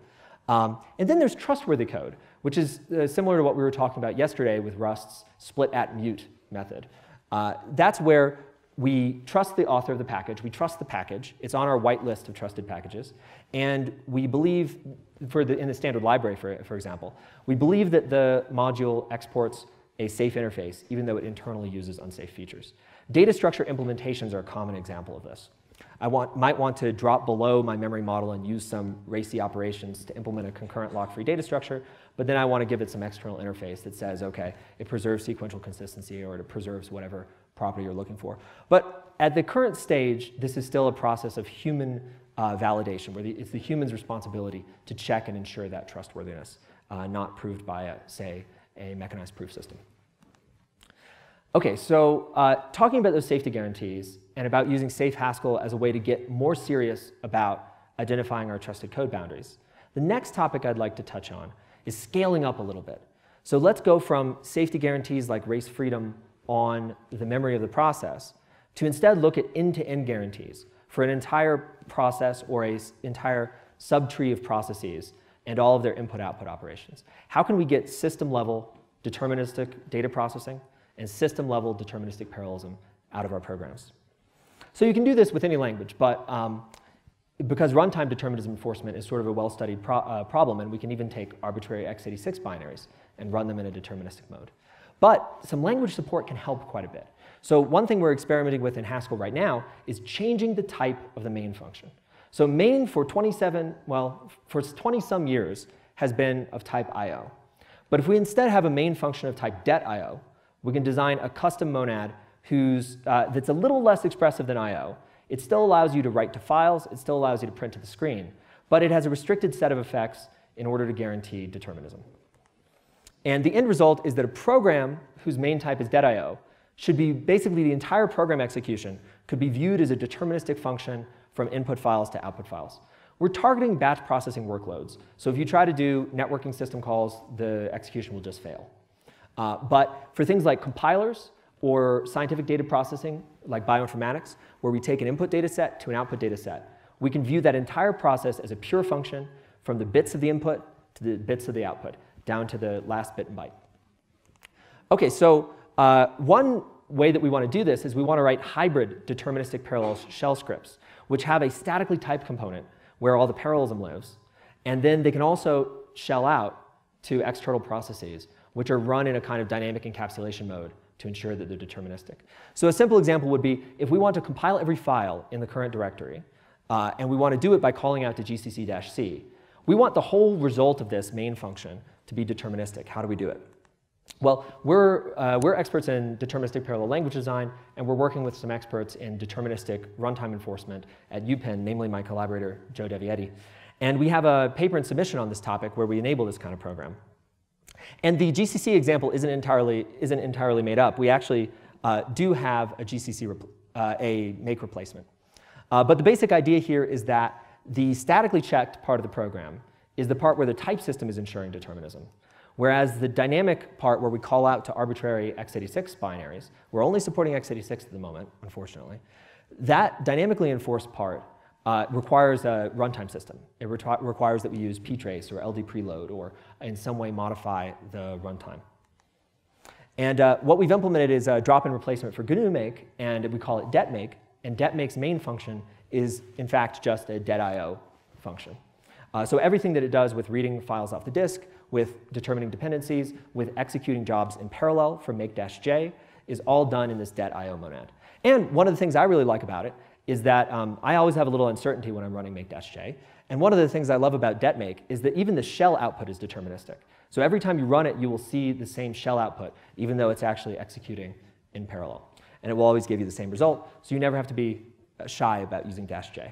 Um, and then there's trustworthy code, which is uh, similar to what we were talking about yesterday with Rust's split at mut method. Uh, that's where we trust the author of the package, we trust the package, it's on our white list of trusted packages, and we believe, for the, in the standard library, for, for example, we believe that the module exports a safe interface, even though it internally uses unsafe features. Data structure implementations are a common example of this. I want, might want to drop below my memory model and use some racy operations to implement a concurrent lock-free data structure, but then I want to give it some external interface that says, okay, it preserves sequential consistency or it preserves whatever property you're looking for. But at the current stage, this is still a process of human uh, validation, where the, it's the human's responsibility to check and ensure that trustworthiness, uh, not proved by, a, say, a mechanized proof system. Okay, so uh, talking about those safety guarantees and about using Safe Haskell as a way to get more serious about identifying our trusted code boundaries, the next topic I'd like to touch on is scaling up a little bit. So let's go from safety guarantees like race freedom on the memory of the process to instead look at end-to-end guarantees for an entire process or an entire subtree of processes and all of their input-output operations. How can we get system-level deterministic data processing and system-level deterministic parallelism out of our programs? So you can do this with any language, but um, because runtime determinism enforcement is sort of a well-studied pro uh, problem, and we can even take arbitrary x86 binaries and run them in a deterministic mode. But some language support can help quite a bit. So one thing we're experimenting with in Haskell right now is changing the type of the main function. So main for 27, well, for 20 some years has been of type IO. But if we instead have a main function of type det IO, we can design a custom monad who's, uh, that's a little less expressive than I.O. It still allows you to write to files, it still allows you to print to the screen, but it has a restricted set of effects in order to guarantee determinism. And the end result is that a program whose main type is det.io should be basically the entire program execution could be viewed as a deterministic function from input files to output files. We're targeting batch processing workloads. So if you try to do networking system calls, the execution will just fail. Uh, but for things like compilers or scientific data processing, like bioinformatics, where we take an input data set to an output data set, we can view that entire process as a pure function from the bits of the input to the bits of the output, down to the last bit and byte. Okay, so uh, one way that we want to do this is we want to write hybrid deterministic parallel shell scripts, which have a statically typed component where all the parallelism lives. And then they can also shell out to external processes, which are run in a kind of dynamic encapsulation mode to ensure that they're deterministic. So a simple example would be if we want to compile every file in the current directory, uh, and we want to do it by calling out to gcc-c, we want the whole result of this main function to be deterministic. How do we do it? Well, we're, uh, we're experts in deterministic parallel language design, and we're working with some experts in deterministic runtime enforcement at UPenn, namely my collaborator, Joe Devietti. And we have a paper and submission on this topic where we enable this kind of program. And the GCC example isn't entirely, isn't entirely made up. We actually uh, do have a GCC, uh, a make replacement. Uh, but the basic idea here is that the statically checked part of the program is the part where the type system is ensuring determinism. Whereas the dynamic part where we call out to arbitrary x86 binaries, we're only supporting x86 at the moment, unfortunately, that dynamically enforced part uh, requires a runtime system. It requires that we use ptrace or LD preload or in some way modify the runtime. And uh, what we've implemented is a drop-in replacement for GNU make, and we call it det-make. And det-make's main function is, in fact, just a det.io function. Uh, so everything that it does with reading files off the disk, with determining dependencies, with executing jobs in parallel from make-j is all done in this det.io monad. And one of the things I really like about it is that um, I always have a little uncertainty when I'm running make-j. And one of the things I love about det-make is that even the shell output is deterministic. So every time you run it, you will see the same shell output, even though it's actually executing in parallel. And it will always give you the same result, so you never have to be uh, shy about using dash j.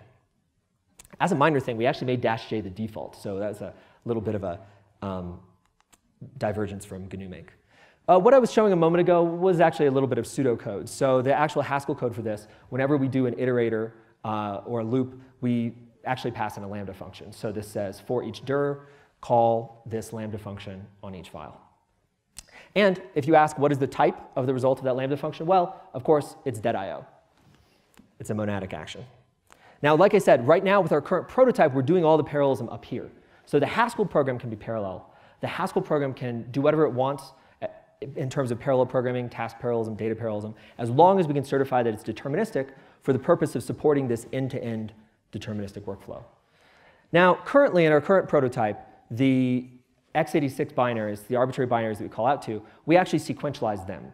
As a minor thing, we actually made dash j the default, so that's a little bit of a um, divergence from GNU Make. Uh, what I was showing a moment ago was actually a little bit of pseudocode. So the actual Haskell code for this, whenever we do an iterator uh, or a loop, we actually pass in a lambda function. So this says for each dir, call this lambda function on each file. And if you ask what is the type of the result of that lambda function, well, of course, it's det.io. It's a monadic action. Now, like I said, right now with our current prototype, we're doing all the parallelism up here. So the Haskell program can be parallel. The Haskell program can do whatever it wants eh, in terms of parallel programming, task parallelism, data parallelism, as long as we can certify that it's deterministic for the purpose of supporting this end-to-end -end deterministic workflow. Now, currently in our current prototype, the x86 binaries, the arbitrary binaries that we call out to, we actually sequentialize them.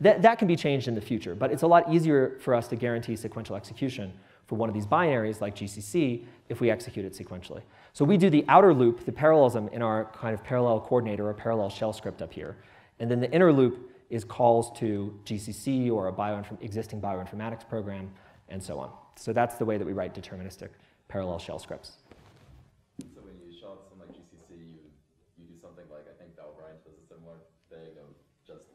That, that can be changed in the future, but it's a lot easier for us to guarantee sequential execution for one of these binaries like GCC if we execute it sequentially. So we do the outer loop, the parallelism in our kind of parallel coordinator or parallel shell script up here. And then the inner loop is calls to GCC or a bioinform existing bioinformatics program and so on. So that's the way that we write deterministic parallel shell scripts. So when you show up something like GCC, you, you do something like, I think Valgrind does a similar thing of just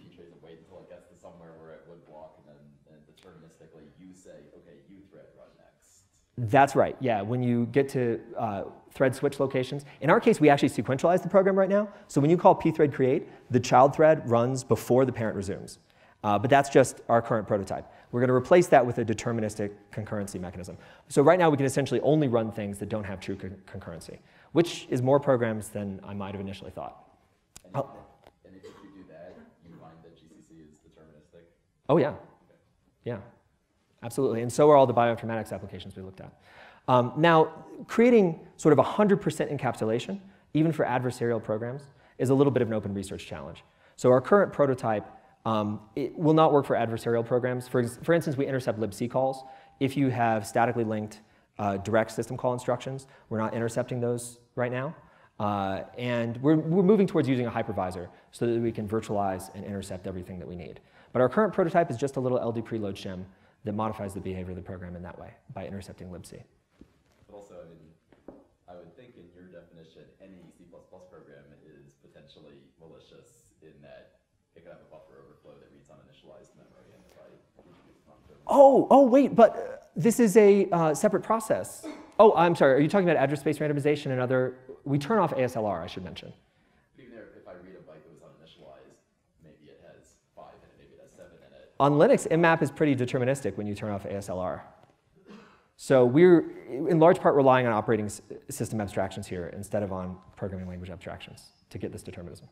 ptrace and wait until it gets to somewhere where it would block and then and deterministically you say, okay, you thread run next. That's right, yeah. When you get to uh, thread switch locations, in our case, we actually sequentialize the program right now. So when you call pthread create, the child thread runs before the parent resumes. Uh, but that's just our current prototype. We're going to replace that with a deterministic concurrency mechanism. So right now, we can essentially only run things that don't have true co concurrency, which is more programs than I might have initially thought. And, oh. and if you do that, you find that GCC is deterministic? Oh, yeah. Yeah, absolutely. And so are all the bioinformatics applications we looked at. Um, now, creating sort of 100% encapsulation, even for adversarial programs, is a little bit of an open research challenge. So our current prototype um, it will not work for adversarial programs. For, for instance, we intercept libc calls. If you have statically linked uh, direct system call instructions, we're not intercepting those right now. Uh, and we're, we're moving towards using a hypervisor so that we can virtualize and intercept everything that we need. But our current prototype is just a little LD preload shim that modifies the behavior of the program in that way by intercepting libc. But also, I mean, I would think in your definition, any C++ program is potentially malicious in that it could have a buffer overflow that reads uninitialized memory, and if I introduce Oh, oh, wait, but uh, this is a uh, separate process. Oh, I'm sorry, are you talking about address space randomization and other? We turn off ASLR, I should mention. But even there, if I read a byte that was uninitialized, maybe it has five in it, maybe it has seven in it. On Linux, mmap is pretty deterministic when you turn off ASLR. So we're in large part relying on operating system abstractions here instead of on programming language abstractions to get this determinism.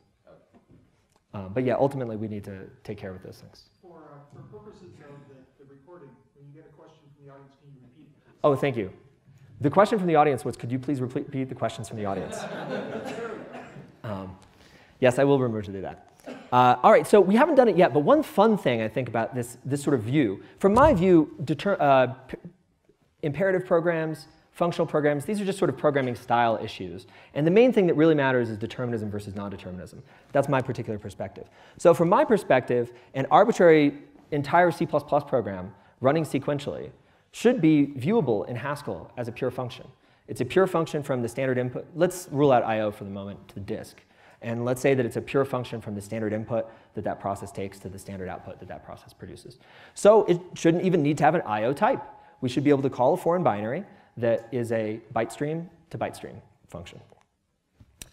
Um, but yeah, ultimately we need to take care of those things. For, uh, for purposes of the, the recording, when you get a question from the audience, can you repeat it? Oh, thank you. The question from the audience was, could you please repeat the questions from the audience? Um, yes, I will remember to do that. Uh, all right, so we haven't done it yet, but one fun thing I think about this, this sort of view, from my view, deter, uh, imperative programs, functional programs, these are just sort of programming style issues. And the main thing that really matters is determinism versus non-determinism. That's my particular perspective. So from my perspective, an arbitrary entire C++ program running sequentially should be viewable in Haskell as a pure function. It's a pure function from the standard input. Let's rule out I.O. for the moment to the disk. And let's say that it's a pure function from the standard input that that process takes to the standard output that that process produces. So it shouldn't even need to have an I.O. type. We should be able to call a foreign binary that is a byte stream to byte stream function.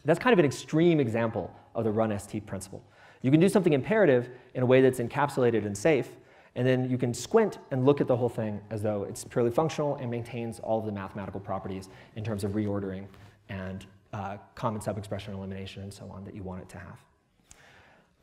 That's kind of an extreme example of the run ST principle. You can do something imperative in a way that's encapsulated and safe, and then you can squint and look at the whole thing as though it's purely functional and maintains all of the mathematical properties in terms of reordering and uh, common subexpression elimination and so on that you want it to have.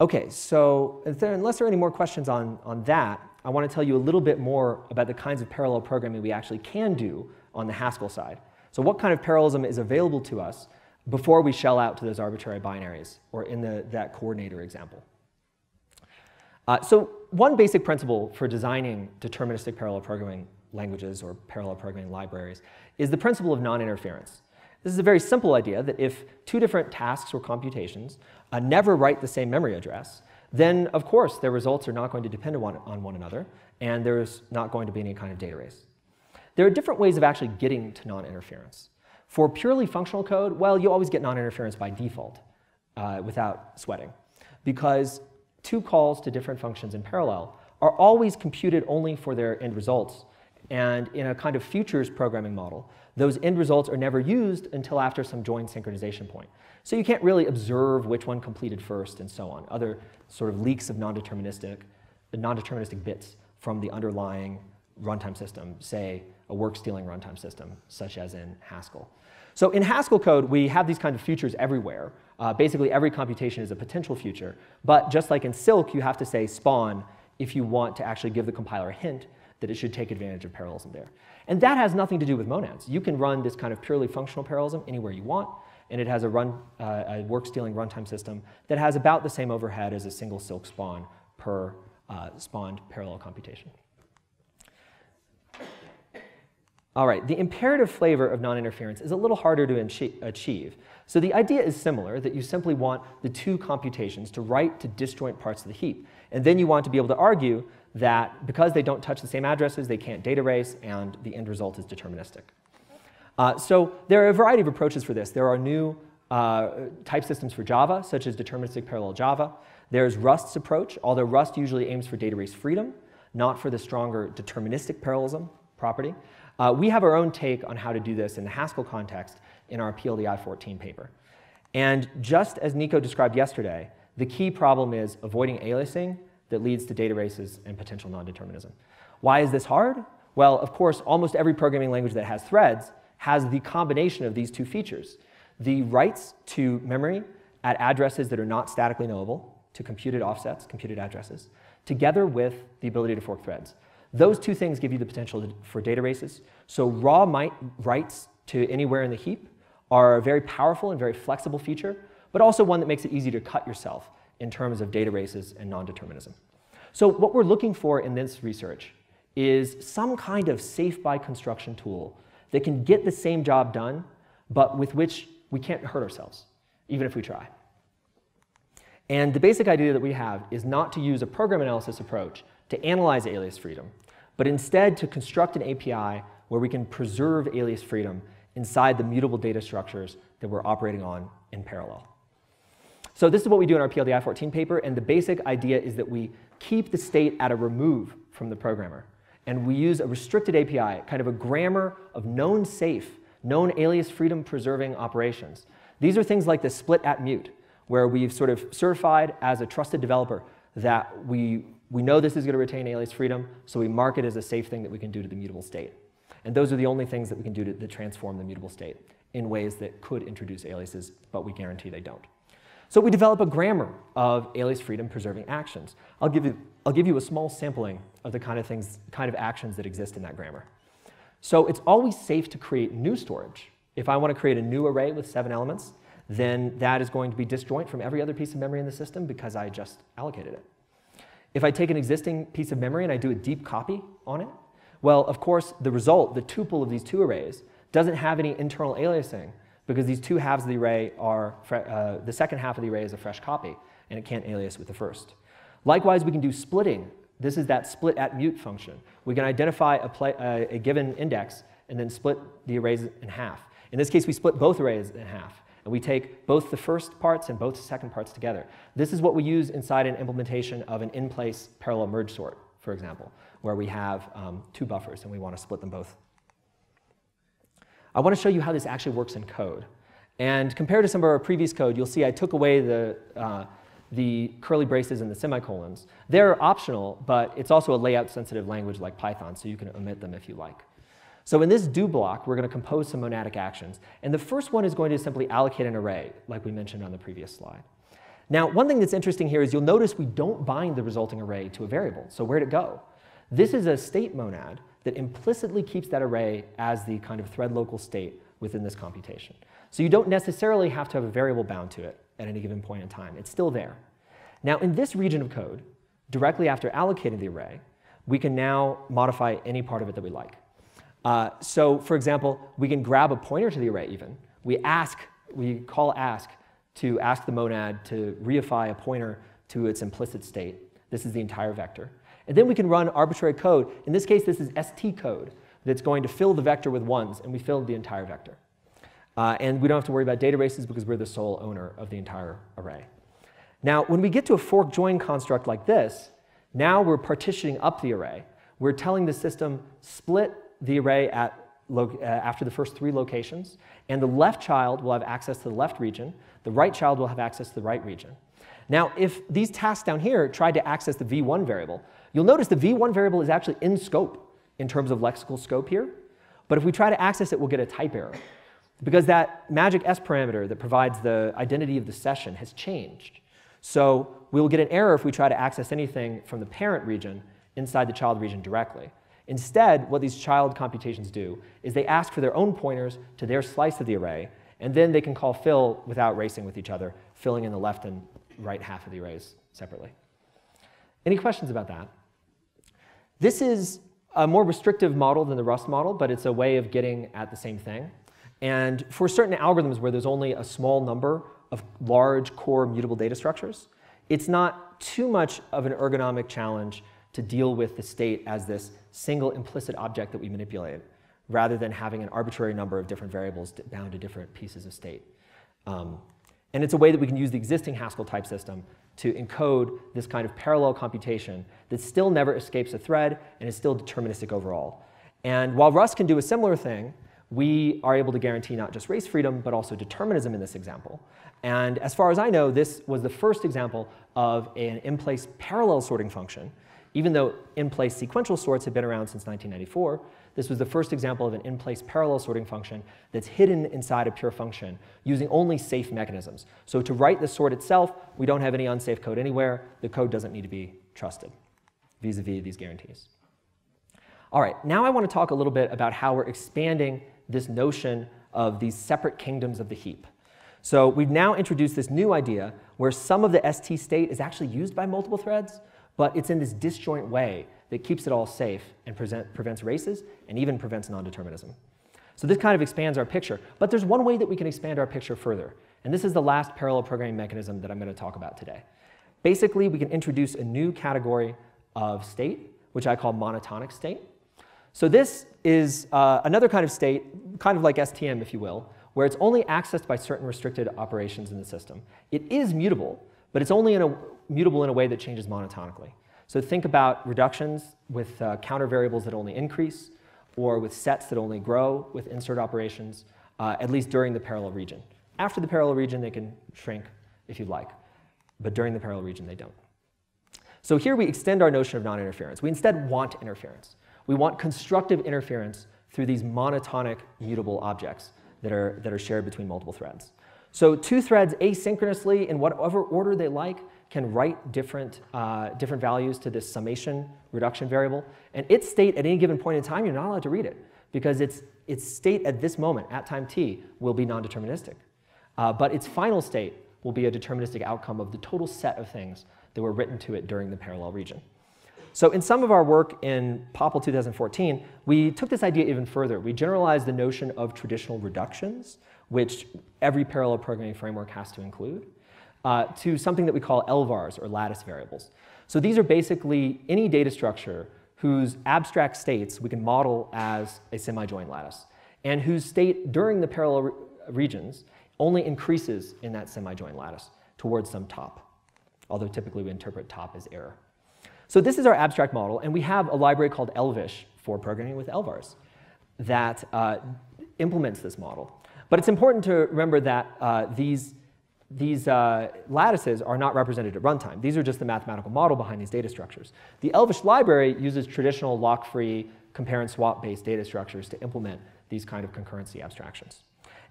Okay, so unless there are any more questions on, on that, I want to tell you a little bit more about the kinds of parallel programming we actually can do on the Haskell side. So what kind of parallelism is available to us before we shell out to those arbitrary binaries, or in the, that coordinator example. Uh, so one basic principle for designing deterministic parallel programming languages or parallel programming libraries is the principle of non-interference. This is a very simple idea that if two different tasks or computations uh, never write the same memory address, then of course their results are not going to depend on one, on one another, and there's not going to be any kind of data race. There are different ways of actually getting to non-interference. For purely functional code, well, you always get non-interference by default uh, without sweating, because two calls to different functions in parallel are always computed only for their end results. And in a kind of futures programming model, those end results are never used until after some join synchronization point. So you can't really observe which one completed first and so on. Other sort of leaks of non-deterministic, non-deterministic bits from the underlying runtime system, say a work-stealing runtime system, such as in Haskell. So in Haskell code, we have these kind of futures everywhere. Uh, basically, every computation is a potential future. But just like in Cilk, you have to say spawn if you want to actually give the compiler a hint that it should take advantage of parallelism there. And that has nothing to do with monads. You can run this kind of purely functional parallelism anywhere you want, and it has a, run, uh, a work-stealing runtime system that has about the same overhead as a single Cilk spawn per uh, spawned parallel computation. All right, the imperative flavor of non-interference is a little harder to achieve. So the idea is similar, that you simply want the two computations to write to disjoint parts of the heap. And then you want to be able to argue that because they don't touch the same addresses, they can't data race, and the end result is deterministic. Uh, so there are a variety of approaches for this. There are new uh, type systems for Java, such as deterministic parallel Java. There's Rust's approach, although Rust usually aims for data race freedom, not for the stronger deterministic parallelism property. Uh, we have our own take on how to do this in the Haskell context in our PLDI 14 paper. And just as Niko described yesterday, the key problem is avoiding aliasing that leads to data races and potential non-determinism. Why is this hard? Well, of course, almost every programming language that has threads has the combination of these two features. The writes to memory at addresses that are not statically knowable, to computed offsets, computed addresses, together with the ability to fork threads. Those two things give you the potential for data races. So raw writes to anywhere in the heap are a very powerful and very flexible feature, but also one that makes it easy to cut yourself in terms of data races and non-determinism. So what we're looking for in this research is some kind of safe by construction tool that can get the same job done, but with which we can't hurt ourselves, even if we try. And the basic idea that we have is not to use a program analysis approach to analyze alias freedom, but instead to construct an API where we can preserve alias freedom inside the mutable data structures that we're operating on in parallel. So this is what we do in our PLDI 14 paper, and the basic idea is that we keep the state at a remove from the programmer. And we use a restricted API, kind of a grammar of known safe, known alias freedom preserving operations. These are things like the split at mut, where we've sort of certified as a trusted developer that we, we know this is going to retain alias freedom, so we mark it as a safe thing that we can do to the mutable state. And those are the only things that we can do to, to transform the mutable state in ways that could introduce aliases, but we guarantee they don't. So we develop a grammar of alias freedom preserving actions. I'll give you, I'll give you a small sampling of the kind of things, kind of actions that exist in that grammar. So it's always safe to create new storage. If I want to create a new array with seven elements, then that is going to be disjoint from every other piece of memory in the system because I just allocated it. If I take an existing piece of memory and I do a deep copy on it, well, of course, the result, the tuple of these two arrays, doesn't have any internal aliasing because these two halves of the array are, uh, the second half of the array is a fresh copy, and it can't alias with the first. Likewise, we can do splitting. This is that split at mut function. We can identify a, play, uh, a given index and then split the arrays in half. In this case, we split both arrays in half. And we take both the first parts and both the second parts together. This is what we use inside an implementation of an in-place parallel merge sort, for example, where we have um, two buffers and we want to split them both. I want to show you how this actually works in code. And compared to some of our previous code, you'll see I took away the, uh, the curly braces and the semicolons. They're optional, but it's also a layout-sensitive language like Python, so you can omit them if you like. So in this do block, we're going to compose some monadic actions. And the first one is going to simply allocate an array, like we mentioned on the previous slide. Now, one thing that's interesting here is you'll notice we don't bind the resulting array to a variable. So where'd it go? This is a state monad that implicitly keeps that array as the kind of thread local state within this computation. So you don't necessarily have to have a variable bound to it at any given point in time. It's still there. Now, in this region of code, directly after allocating the array, we can now modify any part of it that we like. Uh, so for example, we can grab a pointer to the array even. We ask, we call ask to ask the monad to reify a pointer to its implicit state. This is the entire vector. And then we can run arbitrary code. In this case, this is st code that's going to fill the vector with ones, and we filled the entire vector. Uh, and we don't have to worry about data races because we're the sole owner of the entire array. Now, when we get to a fork join construct like this, now we're partitioning up the array. We're telling the system split the array at uh, after the first three locations, and the left child will have access to the left region, the right child will have access to the right region. Now, if these tasks down here tried to access the v1 variable, you'll notice the v1 variable is actually in scope in terms of lexical scope here, but if we try to access it, we'll get a type error because that magic s parameter that provides the identity of the session has changed. So we will get an error if we try to access anything from the parent region inside the child region directly. Instead, what these child computations do is they ask for their own pointers to their slice of the array, and then they can call fill without racing with each other, filling in the left and right half of the arrays separately. Any questions about that? This is a more restrictive model than the Rust model, but it's a way of getting at the same thing. And for certain algorithms where there's only a small number of large core mutable data structures, it's not too much of an ergonomic challenge to deal with the state as this single implicit object that we manipulate, rather than having an arbitrary number of different variables bound to different pieces of state. Um, and it's a way that we can use the existing Haskell type system to encode this kind of parallel computation that still never escapes a thread and is still deterministic overall. And while Rust can do a similar thing, we are able to guarantee not just race freedom, but also determinism in this example. And as far as I know, this was the first example of an in-place parallel sorting function even though in-place sequential sorts had been around since 1994, this was the first example of an in-place parallel sorting function that's hidden inside a pure function using only safe mechanisms. So to write the sort itself, we don't have any unsafe code anywhere. The code doesn't need to be trusted vis-a-vis -vis these guarantees. All right, now I want to talk a little bit about how we're expanding this notion of these separate kingdoms of the heap. So we've now introduced this new idea where some of the ST state is actually used by multiple threads, but it's in this disjoint way that keeps it all safe and present, prevents races and even prevents non-determinism. So this kind of expands our picture. But there's one way that we can expand our picture further. And this is the last parallel programming mechanism that I'm going to talk about today. Basically, we can introduce a new category of state, which I call monotonic state. So this is uh, another kind of state, kind of like STM, if you will, where it's only accessed by certain restricted operations in the system. It is mutable, but it's only in a, mutable in a way that changes monotonically. So think about reductions with uh, counter variables that only increase, or with sets that only grow with insert operations, uh, at least during the parallel region. After the parallel region, they can shrink if you'd like, but during the parallel region, they don't. So here we extend our notion of non-interference. We instead want interference. We want constructive interference through these monotonic mutable objects that are, that are shared between multiple threads. So two threads asynchronously in whatever order they like can write different, uh, different values to this summation reduction variable. And its state at any given point in time, you're not allowed to read it because its, its state at this moment, at time t, will be non-deterministic. Uh, but its final state will be a deterministic outcome of the total set of things that were written to it during the parallel region. So in some of our work in POPL 2014, we took this idea even further. We generalized the notion of traditional reductions, which every parallel programming framework has to include, uh, to something that we call LVARs, or lattice variables. So these are basically any data structure whose abstract states we can model as a semi-joined lattice, and whose state during the parallel re regions only increases in that semi-joined lattice towards some top, although typically we interpret top as error. So this is our abstract model, and we have a library called LVish for programming with LVARs that uh, implements this model. But it's important to remember that uh, these, these uh, lattices are not represented at runtime. These are just the mathematical model behind these data structures. The LVish library uses traditional lock-free compare and swap-based data structures to implement these kind of concurrency abstractions.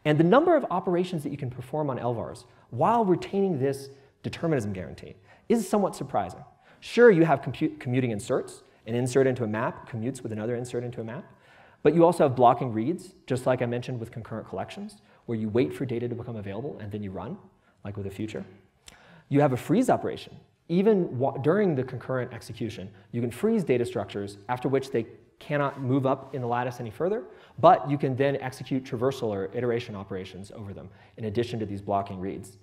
And the number of operations that you can perform on LVARs while retaining this determinism guarantee is somewhat surprising. Sure, you have commuting inserts. An insert into a map commutes with another insert into a map. But you also have blocking reads, just like I mentioned with concurrent collections, where you wait for data to become available and then you run, like with a future. You have a freeze operation. Even during the concurrent execution, you can freeze data structures, after which they cannot move up in the lattice any further, but you can then execute traversal or iteration operations over them, in addition to these blocking reads.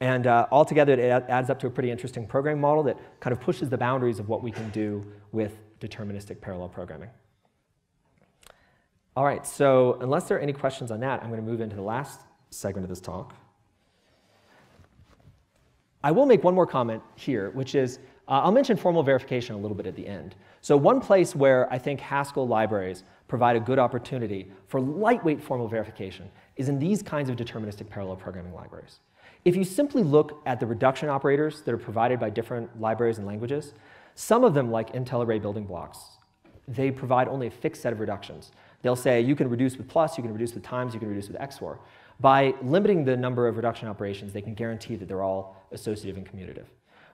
And uh, altogether, it adds up to a pretty interesting programming model that kind of pushes the boundaries of what we can do with deterministic parallel programming. All right, so unless there are any questions on that, I'm going to move into the last segment of this talk. I will make one more comment here, which is uh, I'll mention formal verification a little bit at the end. So one place where I think Haskell libraries provide a good opportunity for lightweight formal verification is in these kinds of deterministic parallel programming libraries. If you simply look at the reduction operators that are provided by different libraries and languages, some of them, like Intel array building blocks, they provide only a fixed set of reductions. They'll say you can reduce with plus, you can reduce with times, you can reduce with XOR. By limiting the number of reduction operations, they can guarantee that they're all associative and commutative.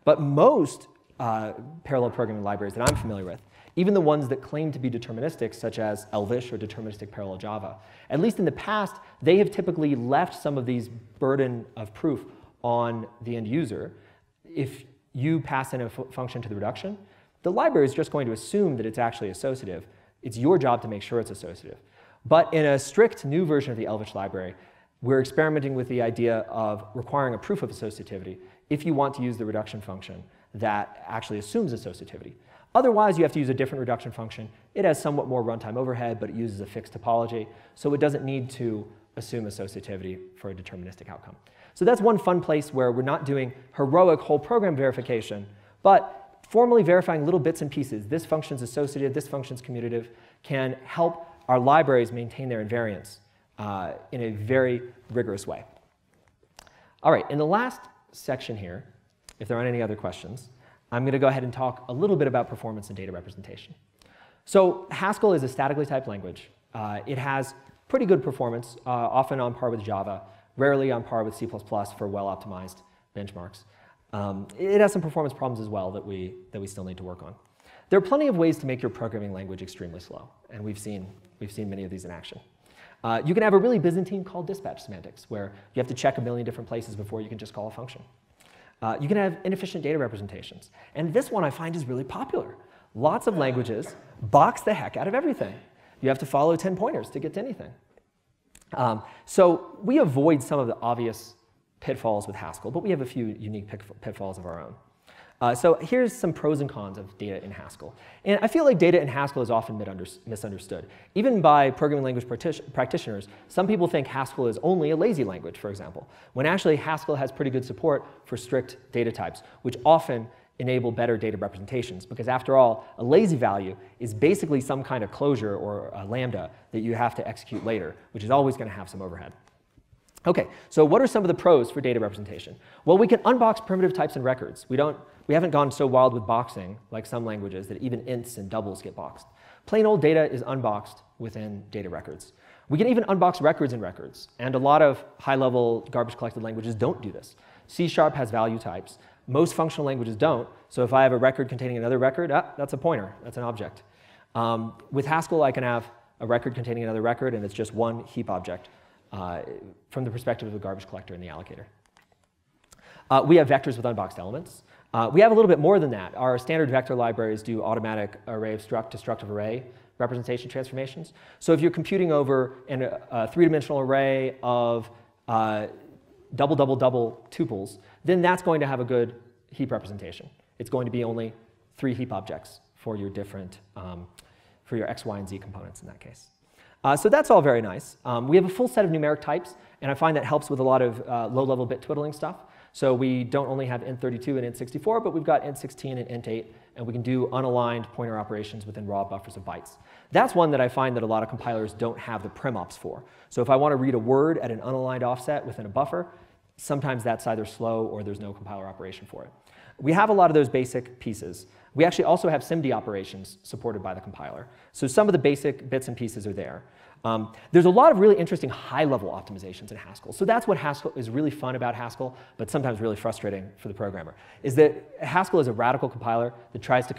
But most uh, parallel programming libraries that I'm familiar with, even the ones that claim to be deterministic, such as LVish or deterministic parallel Java, at least in the past, they have typically left some of these burden of proof on the end user. If you pass in a function to the reduction, the library is just going to assume that it's actually associative. It's your job to make sure it's associative. But in a strict new version of the LVish library, we're experimenting with the idea of requiring a proof of associativity if you want to use the reduction function that actually assumes associativity. Otherwise, you have to use a different reduction function. It has somewhat more runtime overhead, but it uses a fixed topology, so it doesn't need to assume associativity for a deterministic outcome. So that's one fun place where we're not doing heroic whole program verification, but formally verifying little bits and pieces. This function's associative, this function's commutative, can help our libraries maintain their invariance uh, in a very rigorous way. All right, in the last section here, if there aren't any other questions, I'm going to go ahead and talk a little bit about performance and data representation. So Haskell is a statically typed language. Uh, it has pretty good performance, uh, often on par with Java, rarely on par with C++ for well-optimized benchmarks. Um, it has some performance problems as well that we, that we still need to work on. There are plenty of ways to make your programming language extremely slow, and we've seen, we've seen many of these in action. Uh, you can have a really Byzantine called dispatch semantics, where you have to check a million different places before you can just call a function. Uh, you can have inefficient data representations. And this one I find is really popular. Lots of languages box the heck out of everything. You have to follow 10 pointers to get to anything. Um, so we avoid some of the obvious pitfalls with Haskell, but we have a few unique pitfalls of our own. Uh, so here's some pros and cons of data in Haskell. And I feel like data in Haskell is often misunderstood. Even by programming language practitioners, some people think Haskell is only a lazy language, for example, when actually Haskell has pretty good support for strict data types, which often enable better data representations. Because after all, a lazy value is basically some kind of closure or a lambda that you have to execute later, which is always going to have some overhead. Okay, so what are some of the pros for data representation? Well, we can unbox primitive types and records. We, don't, we haven't gone so wild with boxing, like some languages, that even ints and doubles get boxed. Plain old data is unboxed within data records. We can even unbox records in records, and a lot of high-level garbage collected languages don't do this. C Sharp has value types. Most functional languages don't, so if I have a record containing another record, ah, that's a pointer, that's an object. Um, with Haskell, I can have a record containing another record, and it's just one heap object uh, from the perspective of the garbage collector and the allocator. Uh, we have vectors with unboxed elements. Uh, we have a little bit more than that. Our standard vector libraries do automatic array of struct to struct of array representation transformations. So if you're computing over an, a three-dimensional array of uh, double, double, double tuples, then that's going to have a good heap representation. It's going to be only three heap objects for your different, um, for your x, y, and z components in that case. Uh, so that's all very nice. Um, we have a full set of numeric types, and I find that helps with a lot of uh, low-level bit twiddling stuff. So we don't only have int32 and int64, but we've got int16 and int8, and we can do unaligned pointer operations within raw buffers of bytes. That's one that I find that a lot of compilers don't have the primops for. So if I want to read a word at an unaligned offset within a buffer, sometimes that's either slow or there's no compiler operation for it. We have a lot of those basic pieces. We actually also have SIMD operations supported by the compiler. So some of the basic bits and pieces are there. Um, there's a lot of really interesting high-level optimizations in Haskell. So that's what Haskell is really fun about Haskell, but sometimes really frustrating for the programmer, is that Haskell is a radical compiler that tries to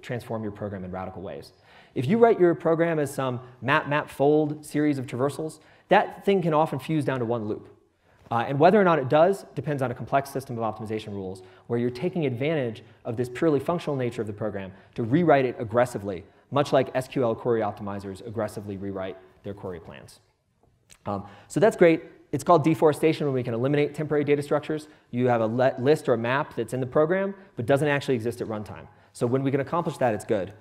transform your program in radical ways. If you write your program as some map, map, fold series of traversals, that thing can often fuse down to one loop. Uh, and whether or not it does depends on a complex system of optimization rules where you're taking advantage of this purely functional nature of the program to rewrite it aggressively, much like SQL query optimizers aggressively rewrite their query plans. Um, so that's great. It's called deforestation when we can eliminate temporary data structures. You have a list or a map that's in the program but doesn't actually exist at runtime. So when we can accomplish that, it's good.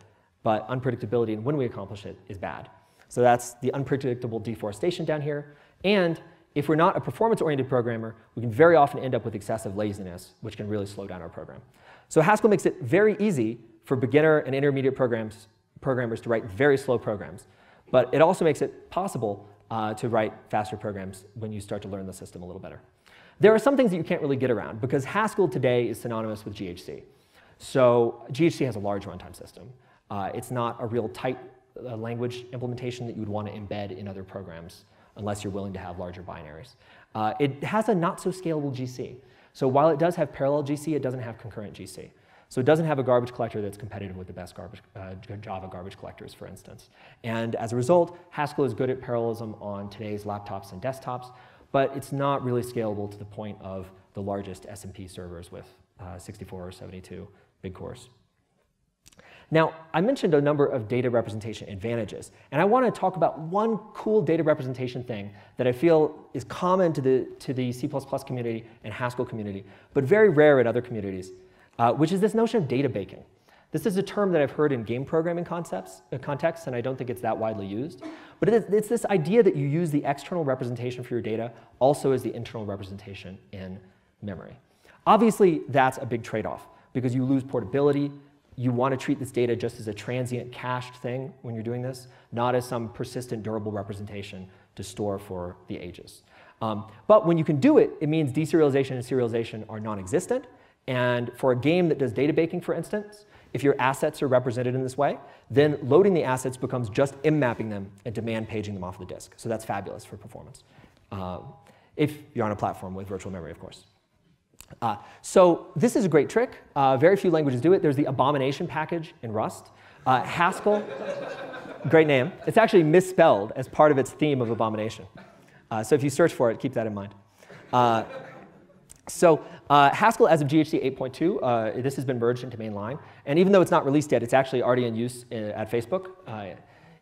But unpredictability and when we accomplish it is bad. So that's the unpredictable deforestation down here. And if we're not a performance-oriented programmer, we can very often end up with excessive laziness, which can really slow down our program. So Haskell makes it very easy for beginner and intermediate programs, programmers to write very slow programs. But it also makes it possible uh, to write faster programs when you start to learn the system a little better. There are some things that you can't really get around because Haskell today is synonymous with GHC. So GHC has a large runtime system. Uh, it's not a real tight uh, language implementation that you would want to embed in other programs unless you're willing to have larger binaries. Uh, it has a not so scalable GC. So while it does have parallel GC, it doesn't have concurrent GC. So it doesn't have a garbage collector that's competitive with the best garbage, uh, Java garbage collectors, for instance. And as a result, Haskell is good at parallelism on today's laptops and desktops, but it's not really scalable to the point of the largest SMP servers with uh, 64 or 72 big cores. Now, I mentioned a number of data representation advantages, and I want to talk about one cool data representation thing that I feel is common to the, to the C++ community and Haskell community, but very rare in other communities, uh, which is this notion of data baking. This is a term that I've heard in game programming concepts, uh, contexts, and I don't think it's that widely used. But it is, it's this idea that you use the external representation for your data also as the internal representation in memory. Obviously, that's a big trade-off because you lose portability, you want to treat this data just as a transient cached thing when you're doing this, not as some persistent durable representation to store for the ages. Um, but when you can do it, it means deserialization and serialization are non-existent. And for a game that does data baking, for instance, if your assets are represented in this way, then loading the assets becomes just M-mapping them and demand paging them off the disk. So that's fabulous for performance. Uh, if you're on a platform with virtual memory, of course. Uh, so this is a great trick. Uh, very few languages do it. There's the abomonation package in Rust. Uh, Haskell, great name. It's actually misspelled as part of its theme of abomination. Uh, so if you search for it, keep that in mind. Uh, so uh, Haskell, as of GHC 8.2, this has been merged into mainline. And even though it's not released yet, it's actually already in use at Facebook.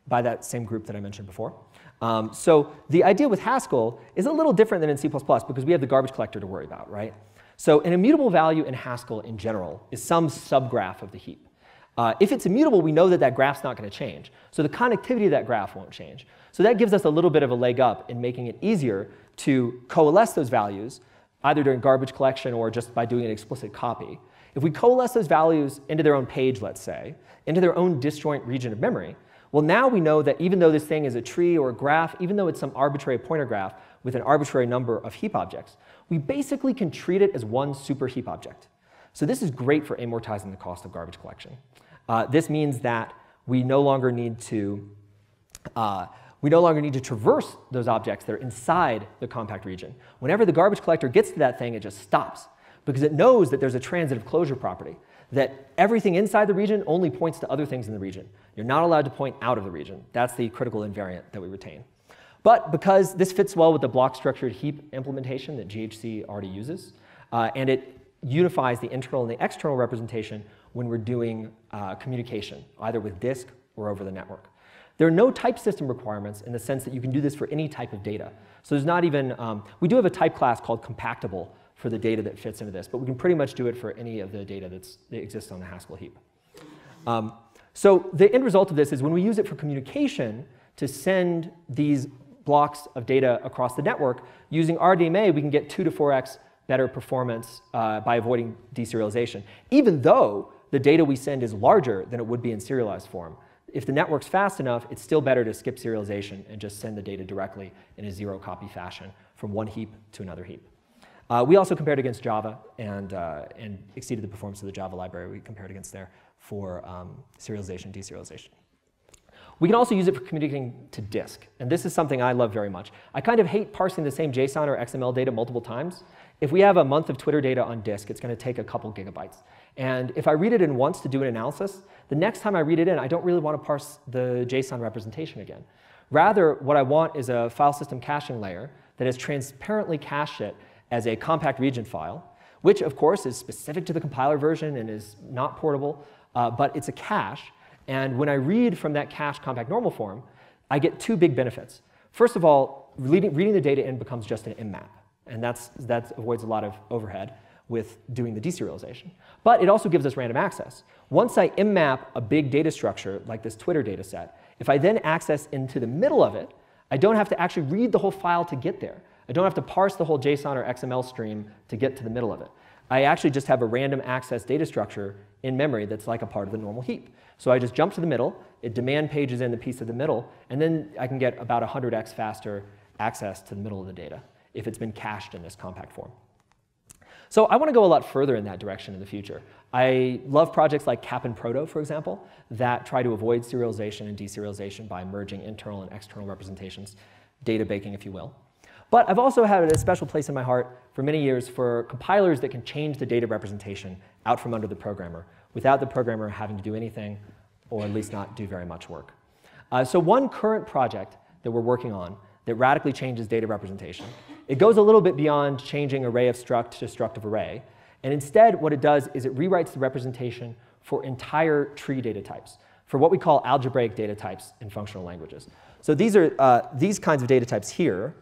by that same group that I mentioned before. Um, so the idea with Haskell is a little different than in C++ because we have the garbage collector to worry about, right? So an immutable value in Haskell in general is some subgraph of the heap. Uh, if it's immutable, we know that that graph's not going to change. So the connectivity of that graph won't change. So that gives us a little bit of a leg up in making it easier to coalesce those values, either during garbage collection or just by doing an explicit copy. If we coalesce those values into their own page, let's say, into their own disjoint region of memory, well, now we know that even though this thing is a tree or a graph, even though it's some arbitrary pointer graph with an arbitrary number of heap objects, we basically can treat it as one super heap object. So this is great for amortizing the cost of garbage collection. Uh, this means that we no longer need to uh, we no longer need to traverse those objects that are inside the compact region. Whenever the garbage collector gets to that thing, it just stops because it knows that there's a transitive closure property, that everything inside the region only points to other things in the region. You're not allowed to point out of the region. That's the critical invariant that we retain. But because this fits well with the block structured heap implementation that GHC already uses, uh, and it unifies the internal and the external representation when we're doing uh, communication, either with disk or over the network. There are no type system requirements in the sense that you can do this for any type of data. So there's not even, um, we do have a type class called compactable for the data that fits into this, but we can pretty much do it for any of the data that's, that exists on the Haskell heap. Um, so the end result of this is when we use it for communication to send these blocks of data across the network, using RDMA, we can get 2 to 4x better performance uh, by avoiding deserialization, even though the data we send is larger than it would be in serialized form. If the network's fast enough, it's still better to skip serialization and just send the data directly in a zero copy fashion from one heap to another heap. Uh, we also compared against Java and, uh, and exceeded the performance of the Java library we compared against there for um, serialization, deserialization. We can also use it for communicating to disk, and this is something I love very much. I kind of hate parsing the same JSON or XML data multiple times. If we have a month of Twitter data on disk, it's going to take a couple gigabytes. And if I read it in once to do an analysis, the next time I read it in, I don't really want to parse the JSON representation again. Rather, what I want is a file system caching layer that has transparently cached it as a compact region file, which of course is specific to the compiler version and is not portable, uh, but it's a cache. And when I read from that cache compact normal form, I get two big benefits. First of all, reading, reading the data in becomes just an mmap, and that's, that avoids a lot of overhead with doing the deserialization. But it also gives us random access. Once I mmap a big data structure, like this Twitter data set, if I then access into the middle of it, I don't have to actually read the whole file to get there. I don't have to parse the whole JSON or XML stream to get to the middle of it. I actually just have a random access data structure in memory that's like a part of the normal heap. So I just jump to the middle, it demand pages in the piece of the middle, and then I can get about 100x faster access to the middle of the data if it's been cached in this compact form. So I want to go a lot further in that direction in the future. I love projects like Cap'n Proto, for example, that try to avoid serialization and deserialization by merging internal and external representations, data baking, if you will. But I've also had a special place in my heart for many years for compilers that can change the data representation out from under the programmer without the programmer having to do anything or at least not do very much work. Uh, so one current project that we're working on that radically changes data representation. It goes a little bit beyond changing array of struct to struct of array. And instead, what it does is it rewrites the representation for entire tree data types, for what we call algebraic data types in functional languages. So these are uh, these kinds of data types here,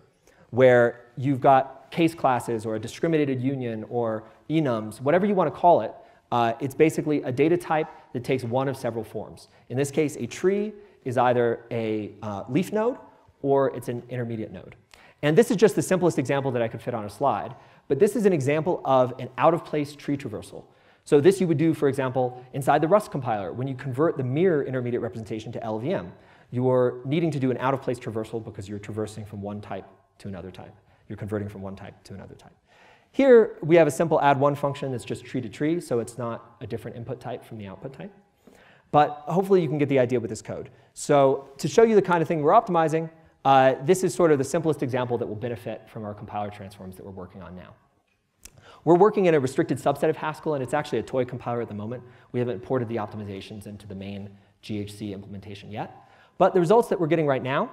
where you've got case classes or a discriminated union or enums, whatever you want to call it. Uh, it's basically a data type that takes one of several forms. In this case, a tree is either a uh, leaf node or it's an intermediate node. And this is just the simplest example that I could fit on a slide, but this is an example of an out-of-place tree traversal. So this you would do, for example, inside the Rust compiler. When you convert the MIR intermediate representation to LLVM, you're needing to do an out-of-place traversal because you're traversing from one type to another type. You're converting from one type to another type. Here, we have a simple add one function that's just tree to tree, so it's not a different input type from the output type. But hopefully you can get the idea with this code. So to show you the kind of thing we're optimizing, uh, this is sort of the simplest example that will benefit from our compiler transforms that we're working on now. We're working in a restricted subset of Haskell, and it's actually a toy compiler at the moment. We haven't ported the optimizations into the main GHC implementation yet. But the results that we're getting right now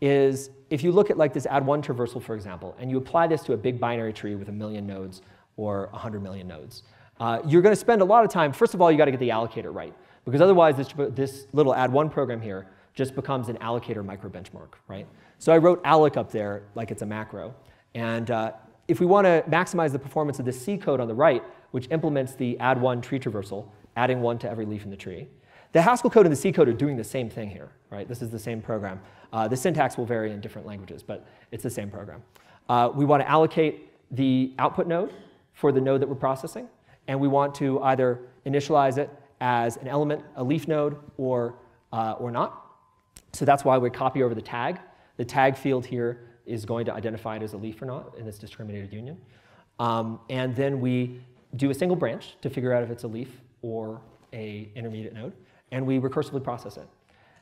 is if you look at like this add one traversal, for example, and you apply this to a big binary tree with a million nodes or 100 million nodes, uh, you're going to spend a lot of time. First of all, you got to get the allocator right, because otherwise this, this little add one program here just becomes an allocator micro benchmark, right? So I wrote alloc up there like it's a macro. And uh, if we want to maximize the performance of the C code on the right, which implements the add one tree traversal, adding one to every leaf in the tree, the Haskell code and the C code are doing the same thing here, right? This is the same program. Uh, the syntax will vary in different languages, but it's the same program. Uh, we want to allocate the output node for the node that we're processing, and we want to either initialize it as an element, a leaf node, or, uh, or not. So that's why we copy over the tag. The tag field here is going to identify it as a leaf or not in this discriminated union. Um, and then we do a single branch to figure out if it's a leaf or a intermediate node, and we recursively process it.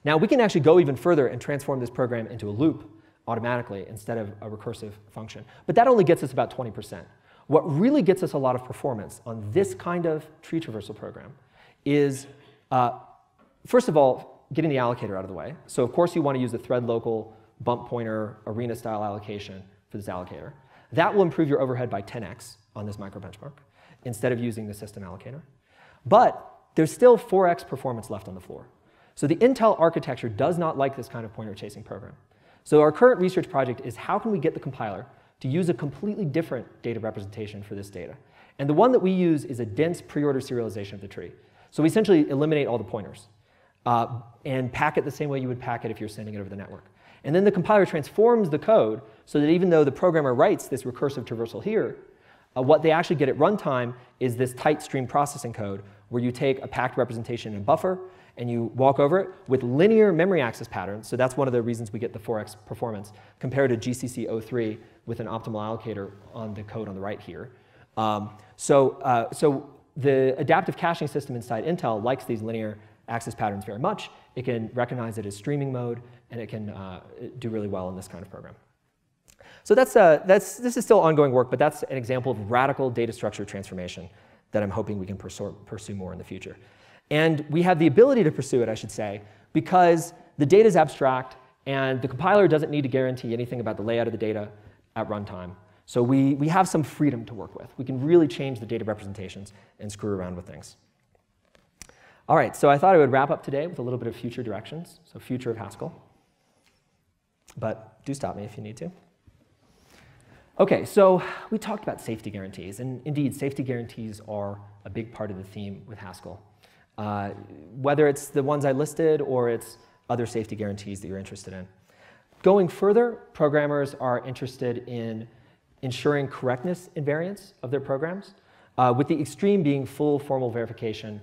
Now we can actually go even further and transform this program into a loop automatically instead of a recursive function. But that only gets us about 20%. What really gets us a lot of performance on this kind of tree traversal program is, uh, first of all, getting the allocator out of the way. So of course you want to use the thread local bump pointer arena style allocation for this allocator. That will improve your overhead by 10x on this micro benchmark instead of using the system allocator. But there's still 4x performance left on the floor. So the Intel architecture does not like this kind of pointer chasing program. So our current research project is how can we get the compiler to use a completely different data representation for this data. And the one that we use is a dense preorder serialization of the tree. So we essentially eliminate all the pointers uh, and pack it the same way you would pack it if you're sending it over the network. And then the compiler transforms the code so that even though the programmer writes this recursive traversal here, uh, what they actually get at runtime is this tight stream processing code where you take a packed representation in a buffer and you walk over it with linear memory access patterns. So that's one of the reasons we get the 4x performance compared to GCC O3 with an optimal allocator on the code on the right here. Um, so, uh, so the adaptive caching system inside Intel likes these linear access patterns very much. It can recognize it as streaming mode, and it can uh, do really well in this kind of program. So that's, uh, that's, this is still ongoing work, but that's an example of radical data structure transformation that I'm hoping we can pursue, pursue more in the future. And we have the ability to pursue it, I should say, because the data is abstract and the compiler doesn't need to guarantee anything about the layout of the data at runtime. So we, we have some freedom to work with. We can really change the data representations and screw around with things. All right, so I thought I would wrap up today with a little bit of future directions, so future of Haskell. But do stop me if you need to. Okay, so we talked about safety guarantees, and indeed, safety guarantees are a big part of the theme with Haskell. Uh, whether it's the ones I listed or it's other safety guarantees that you're interested in. Going further, programmers are interested in ensuring correctness invariance of their programs, uh, with the extreme being full formal verification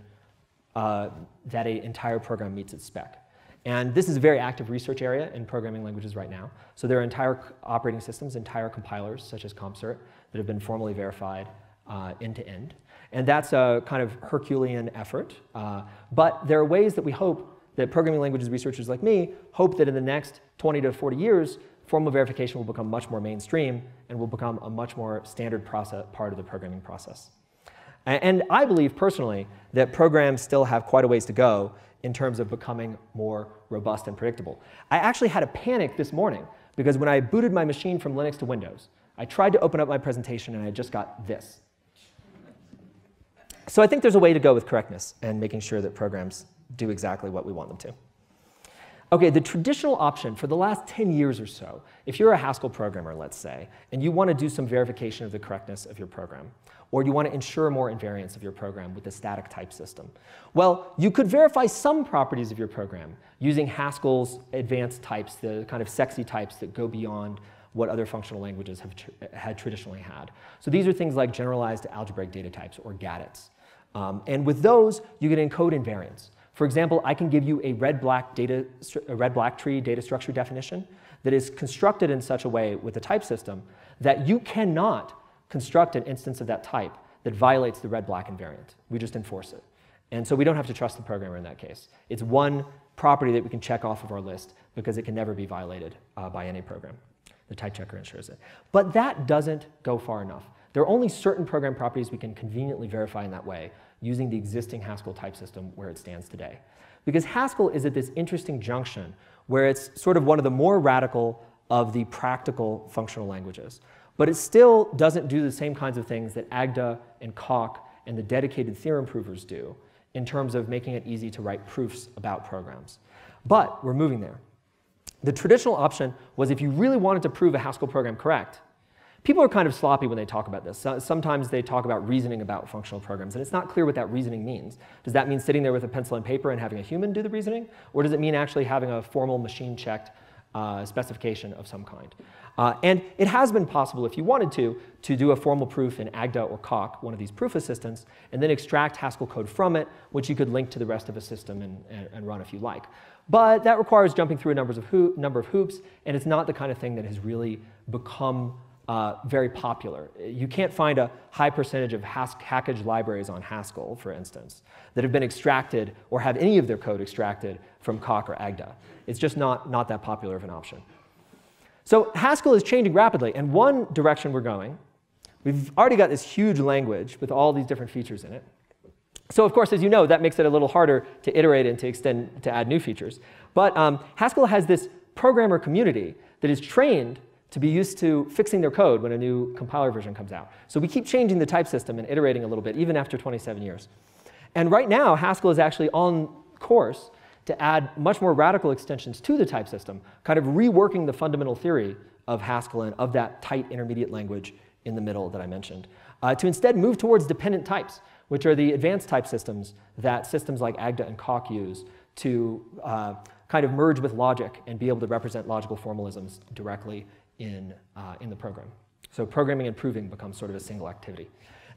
uh, that an entire program meets its spec. And this is a very active research area in programming languages right now. So there are entire operating systems, entire compilers, such as CompCert, that have been formally verified uh, end to end. And that's a kind of Herculean effort. Uh, but there are ways that we hope that programming languages researchers like me hope that in the next 20 to 40 years, formal verification will become much more mainstream and will become a much more standard process, part of the programming process. And I believe personally that programs still have quite a ways to go in terms of becoming more robust and predictable. I actually had a panic this morning because when I booted my machine from Linux to Windows, I tried to open up my presentation and I just got this. So I think there's a way to go with correctness and making sure that programs do exactly what we want them to. Okay, the traditional option for the last 10 years or so, if you're a Haskell programmer, let's say, and you want to do some verification of the correctness of your program, or you want to ensure more invariance of your program with a static type system, well, you could verify some properties of your program using Haskell's advanced types, the kind of sexy types that go beyond what other functional languages have tr had traditionally had. So these are things like generalized algebraic data types, or GADTs. Um, and with those, you can encode invariance. For example, I can give you a red-black data, a red-black tree data structure definition that is constructed in such a way with the type system that you cannot construct an instance of that type that violates the red-black invariant. We just enforce it. And so we don't have to trust the programmer in that case. It's one property that we can check off of our list because it can never be violated uh, by any program. The type checker ensures it. But that doesn't go far enough. There are only certain program properties we can conveniently verify in that way using the existing Haskell type system where it stands today. Because Haskell is at this interesting junction where it's sort of one of the more radical of the practical functional languages. But it still doesn't do the same kinds of things that Agda and Coq and the dedicated theorem provers do in terms of making it easy to write proofs about programs. But we're moving there. The traditional option was if you really wanted to prove a Haskell program correct, people are kind of sloppy when they talk about this. Sometimes they talk about reasoning about functional programs, and it's not clear what that reasoning means. Does that mean sitting there with a pencil and paper and having a human do the reasoning? Or does it mean actually having a formal machine-checked uh, specification of some kind? Uh, and it has been possible, if you wanted to, to do a formal proof in Agda or Coq, one of these proof assistants, and then extract Haskell code from it, which you could link to the rest of a system and, and, and run if you like. But that requires jumping through a numbers of number of hoops, and it's not the kind of thing that has really become uh, very popular. You can't find a high percentage of Haskell libraries on Hackage, for instance, that have been extracted or have any of their code extracted from Coq or Agda. It's just not, not that popular of an option. So Haskell is changing rapidly, and one direction we're going, we've already got this huge language with all these different features in it. So of course, as you know, that makes it a little harder to iterate and to extend, to add new features. But um, Haskell has this programmer community that is trained to be used to fixing their code when a new compiler version comes out. So we keep changing the type system and iterating a little bit, even after 27 years. And right now, Haskell is actually on course to add much more radical extensions to the type system, kind of reworking the fundamental theory of Haskell and of that tight intermediate language in the middle that I mentioned, uh, to instead move towards dependent types, which are the advanced type systems that systems like Agda and Coq use to uh, kind of merge with logic and be able to represent logical formalisms directly in, uh, in the program. So programming and proving becomes sort of a single activity.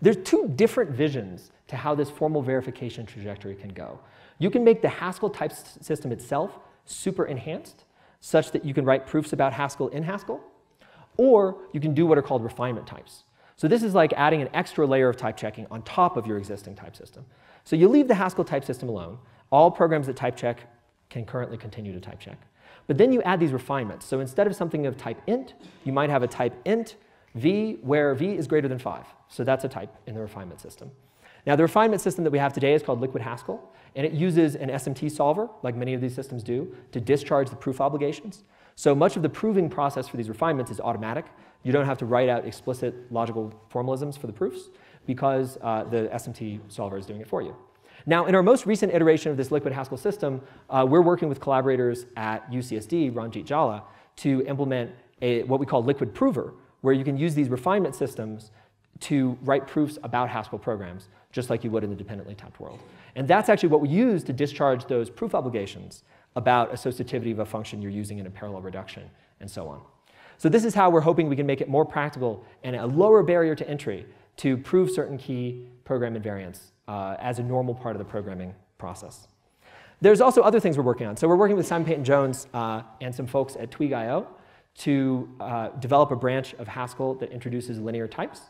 There's two different visions to how this formal verification trajectory can go. You can make the Haskell type system itself super enhanced, such that you can write proofs about Haskell in Haskell, or you can do what are called refinement types. So this is like adding an extra layer of type checking on top of your existing type system. So you leave the Haskell type system alone. All programs that type check can currently continue to type check. But then you add these refinements. So instead of something of type int, you might have a type int v where v is greater than 5. So that's a type in the refinement system. Now the refinement system that we have today is called Liquid Haskell, and it uses an SMT solver, like many of these systems do, to discharge the proof obligations. So much of the proving process for these refinements is automatic. You don't have to write out explicit logical formalisms for the proofs because uh, the SMT solver is doing it for you. Now, in our most recent iteration of this liquid Haskell system, uh, we're working with collaborators at UCSD, Ranjit Jhala, to implement a, what we call liquid prover, where you can use these refinement systems to write proofs about Haskell programs, just like you would in the dependently typed world. And that's actually what we use to discharge those proof obligations about associativity of a function you're using in a parallel reduction, and so on. So this is how we're hoping we can make it more practical and a lower barrier to entry to prove certain key program invariants uh, as a normal part of the programming process. There's also other things we're working on. So we're working with Simon Peyton Jones uh, and some folks at Tweag.io to uh, develop a branch of Haskell that introduces linear types.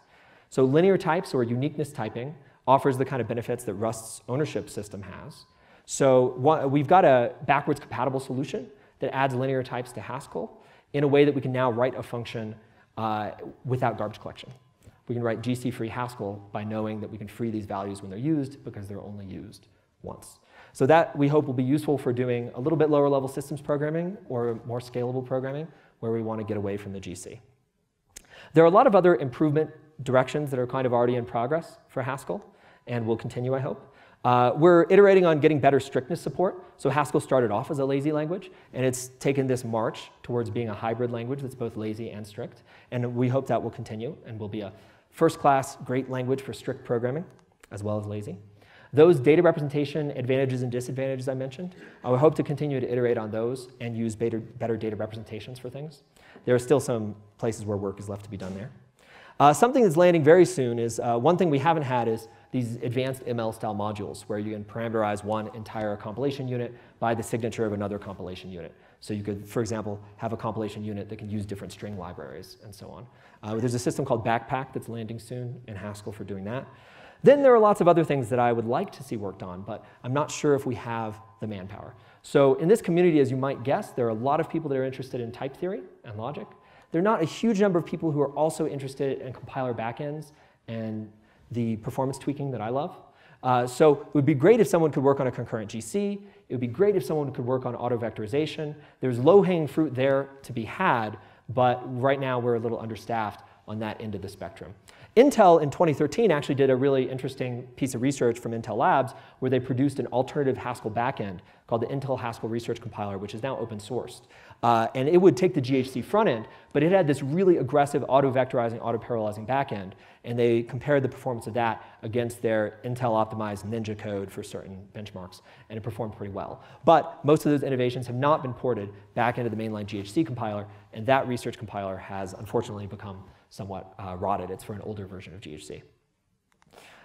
So linear types or uniqueness typing offers the kind of benefits that Rust's ownership system has. So we've got a backwards compatible solution that adds linear types to Haskell in a way that we can now write a function uh, without garbage collection we can write GC-free Haskell by knowing that we can free these values when they're used because they're only used once. So that we hope will be useful for doing a little bit lower level systems programming or more scalable programming where we want to get away from the GC. There are a lot of other improvement directions that are kind of already in progress for Haskell and will continue, I hope. Uh, we're iterating on getting better strictness support. So Haskell started off as a lazy language, and it's taken this march towards being a hybrid language that's both lazy and strict. And we hope that will continue and will be a First class, great language for strict programming, as well as lazy. Those data representation advantages and disadvantages I mentioned, I would hope to continue to iterate on those and use better, better data representations for things. There are still some places where work is left to be done there. Uh, something that's landing very soon is uh, one thing we haven't had is these advanced ML style modules where you can parameterize one entire compilation unit by the signature of another compilation unit. So you could, for example, have a compilation unit that can use different string libraries and so on. Uh, there's a system called Backpack that's landing soon in Haskell for doing that. Then there are lots of other things that I would like to see worked on, but I'm not sure if we have the manpower. So in this community, as you might guess, there are a lot of people that are interested in type theory and logic. There are not a huge number of people who are also interested in compiler backends and the performance tweaking that I love. Uh, so it would be great if someone could work on a concurrent GC. It would be great if someone could work on auto vectorization. There's low-hanging fruit there to be had, but right now we're a little understaffed on that end of the spectrum. Intel in 2013 actually did a really interesting piece of research from Intel Labs where they produced an alternative Haskell backend called the Intel Haskell Research Compiler, which is now open sourced. Uh, and it would take the GHC front end, but it had this really aggressive auto-vectorizing, auto-parallelizing backend. And they compared the performance of that against their Intel optimized Ninja code for certain benchmarks, and it performed pretty well. But most of those innovations have not been ported back into the mainline GHC compiler, and that research compiler has unfortunately become somewhat uh, rotted. It's for an older version of GHC.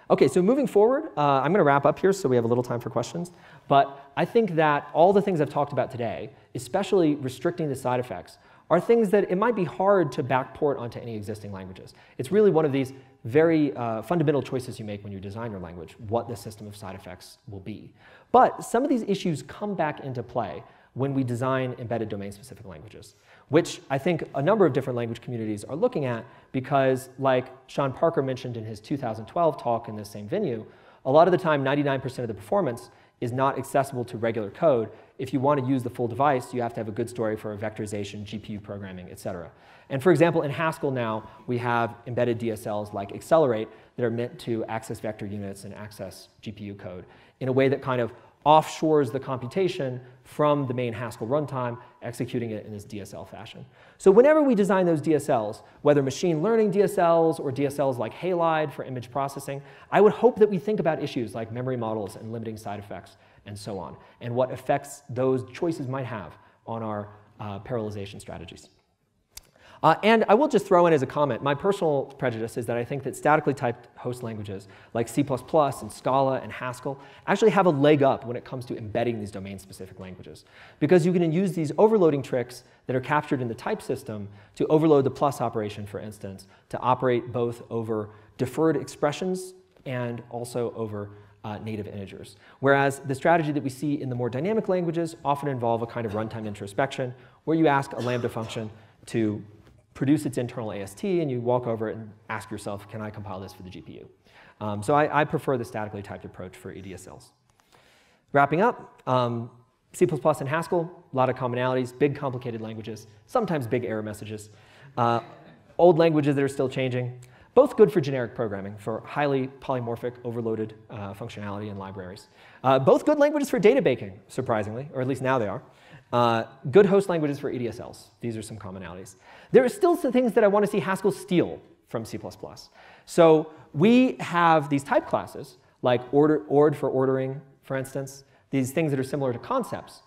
Okay, so moving forward, uh, I'm going to wrap up here so we have a little time for questions. But I think that all the things I've talked about today, especially restricting the side effects, are things that it might be hard to backport onto any existing languages. It's really one of these very uh, fundamental choices you make when you design your language, what the system of side effects will be. But some of these issues come back into play when we design embedded domain-specific languages which I think a number of different language communities are looking at because, like Sean Parent mentioned in his 2012 talk in this same venue, a lot of the time 99% of the performance is not accessible to regular code. If you want to use the full device, you have to have a good story for vectorization, GPU programming, et cetera. And for example, in Haskell now, we have embedded DSLs like Accelerate that are meant to access vector units and access GPU code in a way that kind of offshores the computation from the main Haskell runtime, executing it in this DSL fashion. So whenever we design those DSLs, whether machine learning DSLs or DSLs like Halide for image processing, I would hope that we think about issues like memory models and limiting side effects and so on, and what effects those choices might have on our uh, parallelization strategies. Uh, and I will just throw in as a comment, my personal prejudice is that I think that statically typed host languages like C++ and Scala and Haskell actually have a leg up when it comes to embedding these domain-specific languages. Because you can use these overloading tricks that are captured in the type system to overload the plus operation, for instance, to operate both over deferred expressions and also over uh, native integers. Whereas the strategy that we see in the more dynamic languages often involve a kind of runtime introspection where you ask a Lambda function to produce its internal AST, and you walk over it and ask yourself, can I compile this for the GPU? Um, so I, I, prefer the statically typed approach for EDSLs. Wrapping up, um, C++ and Haskell, a lot of commonalities, big complicated languages, sometimes big error messages. Uh, old languages that are still changing, both good for generic programming, for highly polymorphic, overloaded uh, functionality and libraries. Uh, both good languages for data baking, surprisingly, or at least now they are. Uh, good host languages for EDSLs. These are some commonalities. There are still some things that I want to see Haskell steal from C++. So we have these type classes, like order, ord for ordering, for instance, these things that are similar to concepts.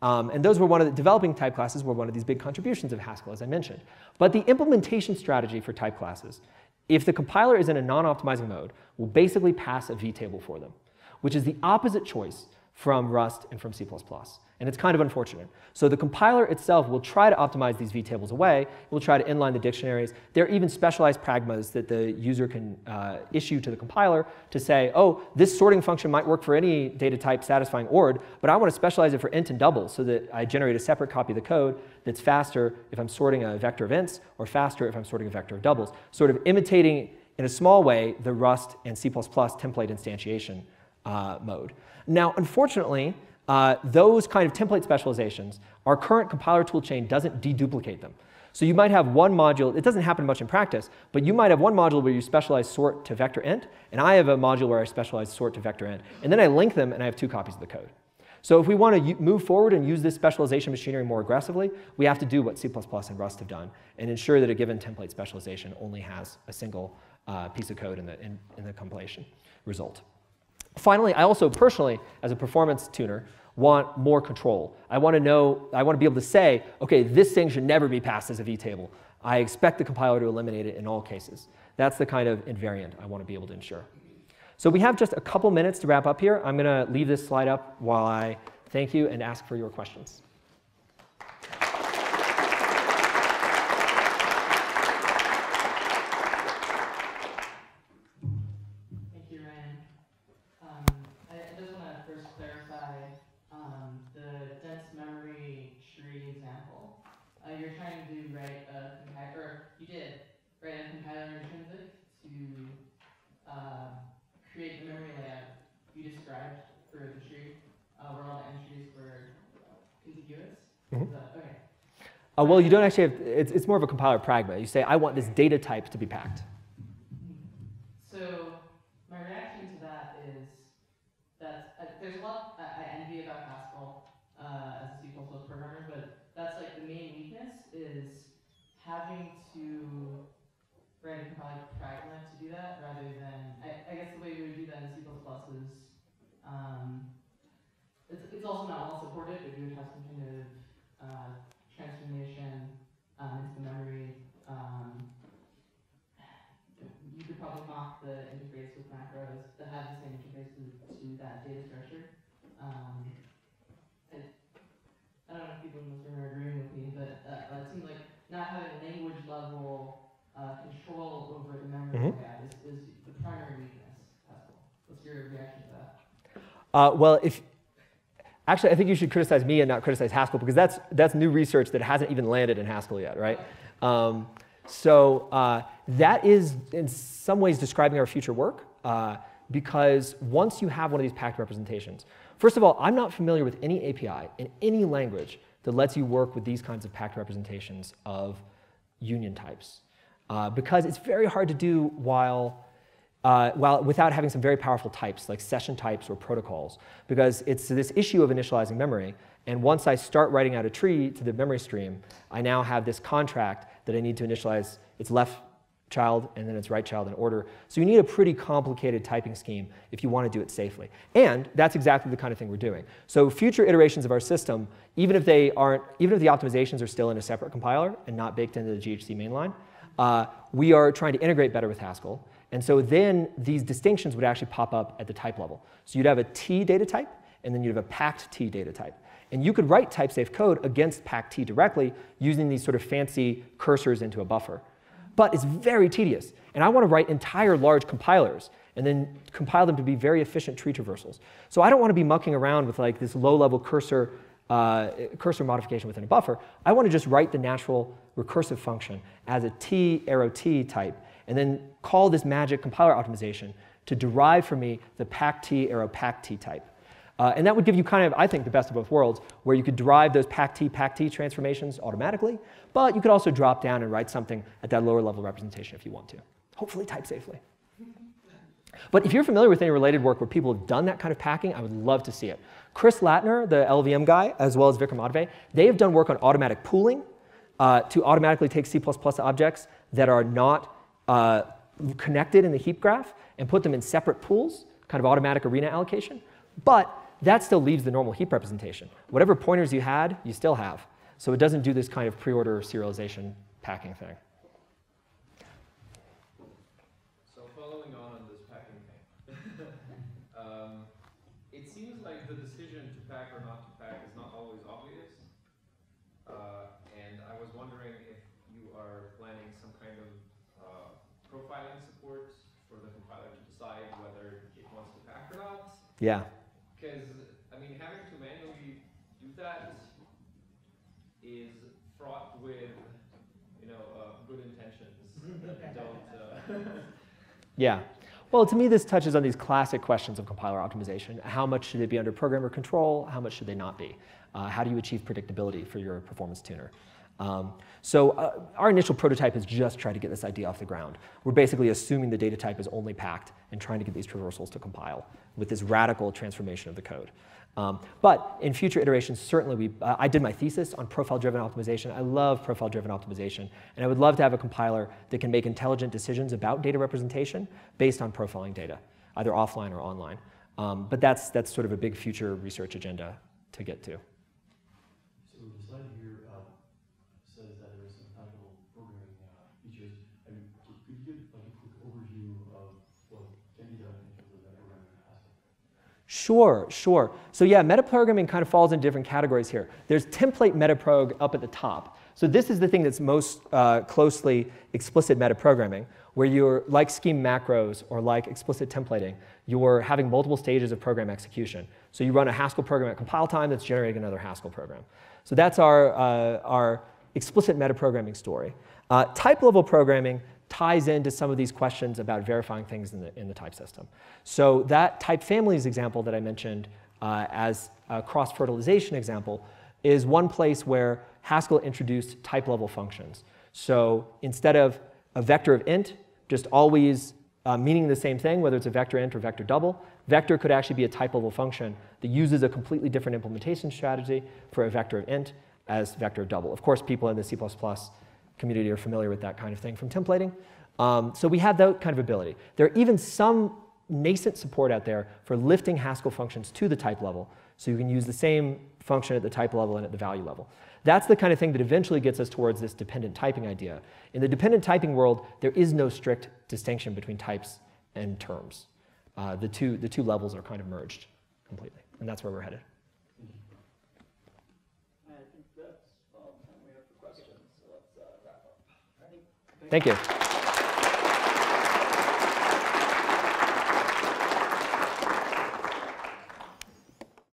Um, and those were one of the developing type classes were one of these big contributions of Haskell, as I mentioned. But the implementation strategy for type classes, if the compiler is in a non-optimizing mode, will basically pass a vtable for them, which is the opposite choice from Rust and from C++ and it's kind of unfortunate. So the compiler itself will try to optimize these vtables away. It will try to inline the dictionaries. There are even specialized pragmas that the user can uh, issue to the compiler to say, oh, this sorting function might work for any data type satisfying ORD, but I want to specialize it for int and double so that I generate a separate copy of the code that's faster if I'm sorting a vector of ints or faster if I'm sorting a vector of doubles, sort of imitating in a small way the Rust and C++ template instantiation uh, mode. Now, unfortunately, uh, those kind of template specializations, our current compiler toolchain doesn't deduplicate them. So you might have one module, it doesn't happen much in practice, but you might have one module where you specialize sort to vector int, and I have a module where I specialize sort to vector int, and then I link them and I have two copies of the code. So if we want to move forward and use this specialization machinery more aggressively, we have to do what C++ and Rust have done and ensure that a given template specialization only has a single uh, piece of code in the, in, in the compilation result. Finally, I also personally, as a performance tuner, want more control. I want to know, I want to be able to say, okay, this thing should never be passed as a vtable. I expect the compiler to eliminate it in all cases. That's the kind of invariant I want to be able to ensure. So we have just a couple minutes to wrap up here. I'm going to leave this slide up while I thank you and ask for your questions. Uh, well, you don't actually have, it's, it's more of a compiler pragma. You say, I want this data type to be packed. So my reaction to that is that uh, there's a lot I, envy about Haskell uh, as a C++ programmer, but that's like the main weakness is having to write a compiler pragma to do that rather than I, I guess the way we would do that in C++ is um, it's, it's also not well supported, but you would have some kind of uh, transformation um, into the memory. Um, you could probably mock the that have the same interface to, that data structure. Um, and I don't know if people in this room are agreeing with me, but uh, it seems like not having language level uh, control over the memory Mhm. layout is, is the primary weakness. Haskell. What's your reaction to that? Uh, well, if actually, I think you should criticize me and not criticize Haskell because that's that's new research that hasn't even landed in Haskell yet, right? Um, so uh, that is in some ways describing our future work uh, because once you have one of these packed representations, first of all, I'm not familiar with any API in any language that lets you work with these kinds of packed representations of union types uh, because it's very hard to do while uh, while without having some very powerful types like session types or protocols, because it's this issue of initializing memory. And once I start writing out a tree to the memory stream, I now have this contract that I need to initialize its left child and then its right child in order. So you need a pretty complicated typing scheme if you want to do it safely. And that's exactly the kind of thing we're doing. So future iterations of our system, even if they aren't, even if the optimizations are still in a separate compiler and not baked into the GHC mainline, uh, we are trying to integrate better with Haskell. And so then these distinctions would actually pop up at the type level. So you'd have a T data type, and then you'd have a packed T data type. And you could write type-safe code against packed T directly using these sort of fancy cursors into a buffer. But it's very tedious. And I want to write entire large compilers and then compile them to be very efficient tree traversals. So I don't want to be mucking around with like this low-level cursor, uh, cursor modification within a buffer. I want to just write the natural recursive function as a T arrow T type and then call this magic compiler optimization to derive for me the pack T arrow pack T type. Uh, and that would give you kind of, I think, the best of both worlds, where you could derive those pack T, pack T transformations automatically, but you could also drop down and write something at that lower level representation if you want to. Hopefully type safely. But if you're familiar with any related work where people have done that kind of packing, I would love to see it. Chris Lattner, the LLVM guy, as well as Vikram Adve, they have done work on automatic pooling uh, to automatically take C++ objects that are not uh, connected in the heap graph and put them in separate pools, kind of automatic arena allocation. But that still leaves the normal heap representation. Whatever pointers you had, you still have. So it doesn't do this kind of pre-order serialization packing thing. So following on on this packing thing, um, it seems like the decision to pack or not to pack is not always obvious. Uh, and I was wondering if you are planning some kind of uh, profiling support for the compiler to decide whether it wants to pack or not. Yeah. Because, I mean, having to manually do that is fraught with, you know, uh, good intentions that don't. Uh, Yeah. Well, to me, this touches on these classic questions of compiler optimization. How much should it be under programmer control? How much should they not be? Uh, how do you achieve predictability for your performance tuner? Um, so uh, our initial prototype is just try to get this idea off the ground. We're basically assuming the data type is only packed and trying to get these traversals to compile with this radical transformation of the code. Um, but in future iterations, certainly we, uh, I did my thesis on profile-driven optimization. I love profile-driven optimization, and I would love to have a compiler that can make intelligent decisions about data representation based on profiling data, either offline or online. Um, but that's, that's sort of a big future research agenda to get to. So the slide here uh, says that there is some technical programming uh, features. I mean, could could you give like a quick overview of what can be done in terms of that programming in Haskell? Sure, sure. So yeah, metaprogramming kind of falls into different categories here. There's template metaprog up at the top. So this is the thing that's most uh, closely explicit metaprogramming, where you're like scheme macros or like explicit templating, you're having multiple stages of program execution. So you run a Haskell program at compile time that's generating another Haskell program. So that's our, uh, our explicit metaprogramming story. Uh, type level programming ties into some of these questions about verifying things in the, in the type system. So that type families example that I mentioned uh, as a cross-fertilization example, is one place where Haskell introduced type level functions. So instead of a vector of int, just always uh, meaning the same thing, whether it's a vector int or vector double, vector could actually be a type level function that uses a completely different implementation strategy for a vector of int as vector of double. Of course, people in the C++ community are familiar with that kind of thing from templating. Um, so we have that kind of ability. There are even some nascent support out there for lifting Haskell functions to the type level. So you can use the same function at the type level and at the value level. That's the kind of thing that eventually gets us towards this dependent typing idea. In the dependent typing world, there is no strict distinction between types and terms. Uh, the, two, the two levels are kind of merged completely, and that's where we're headed. I think that's all the time we have for questions, so let's uh, wrap up. Thank you.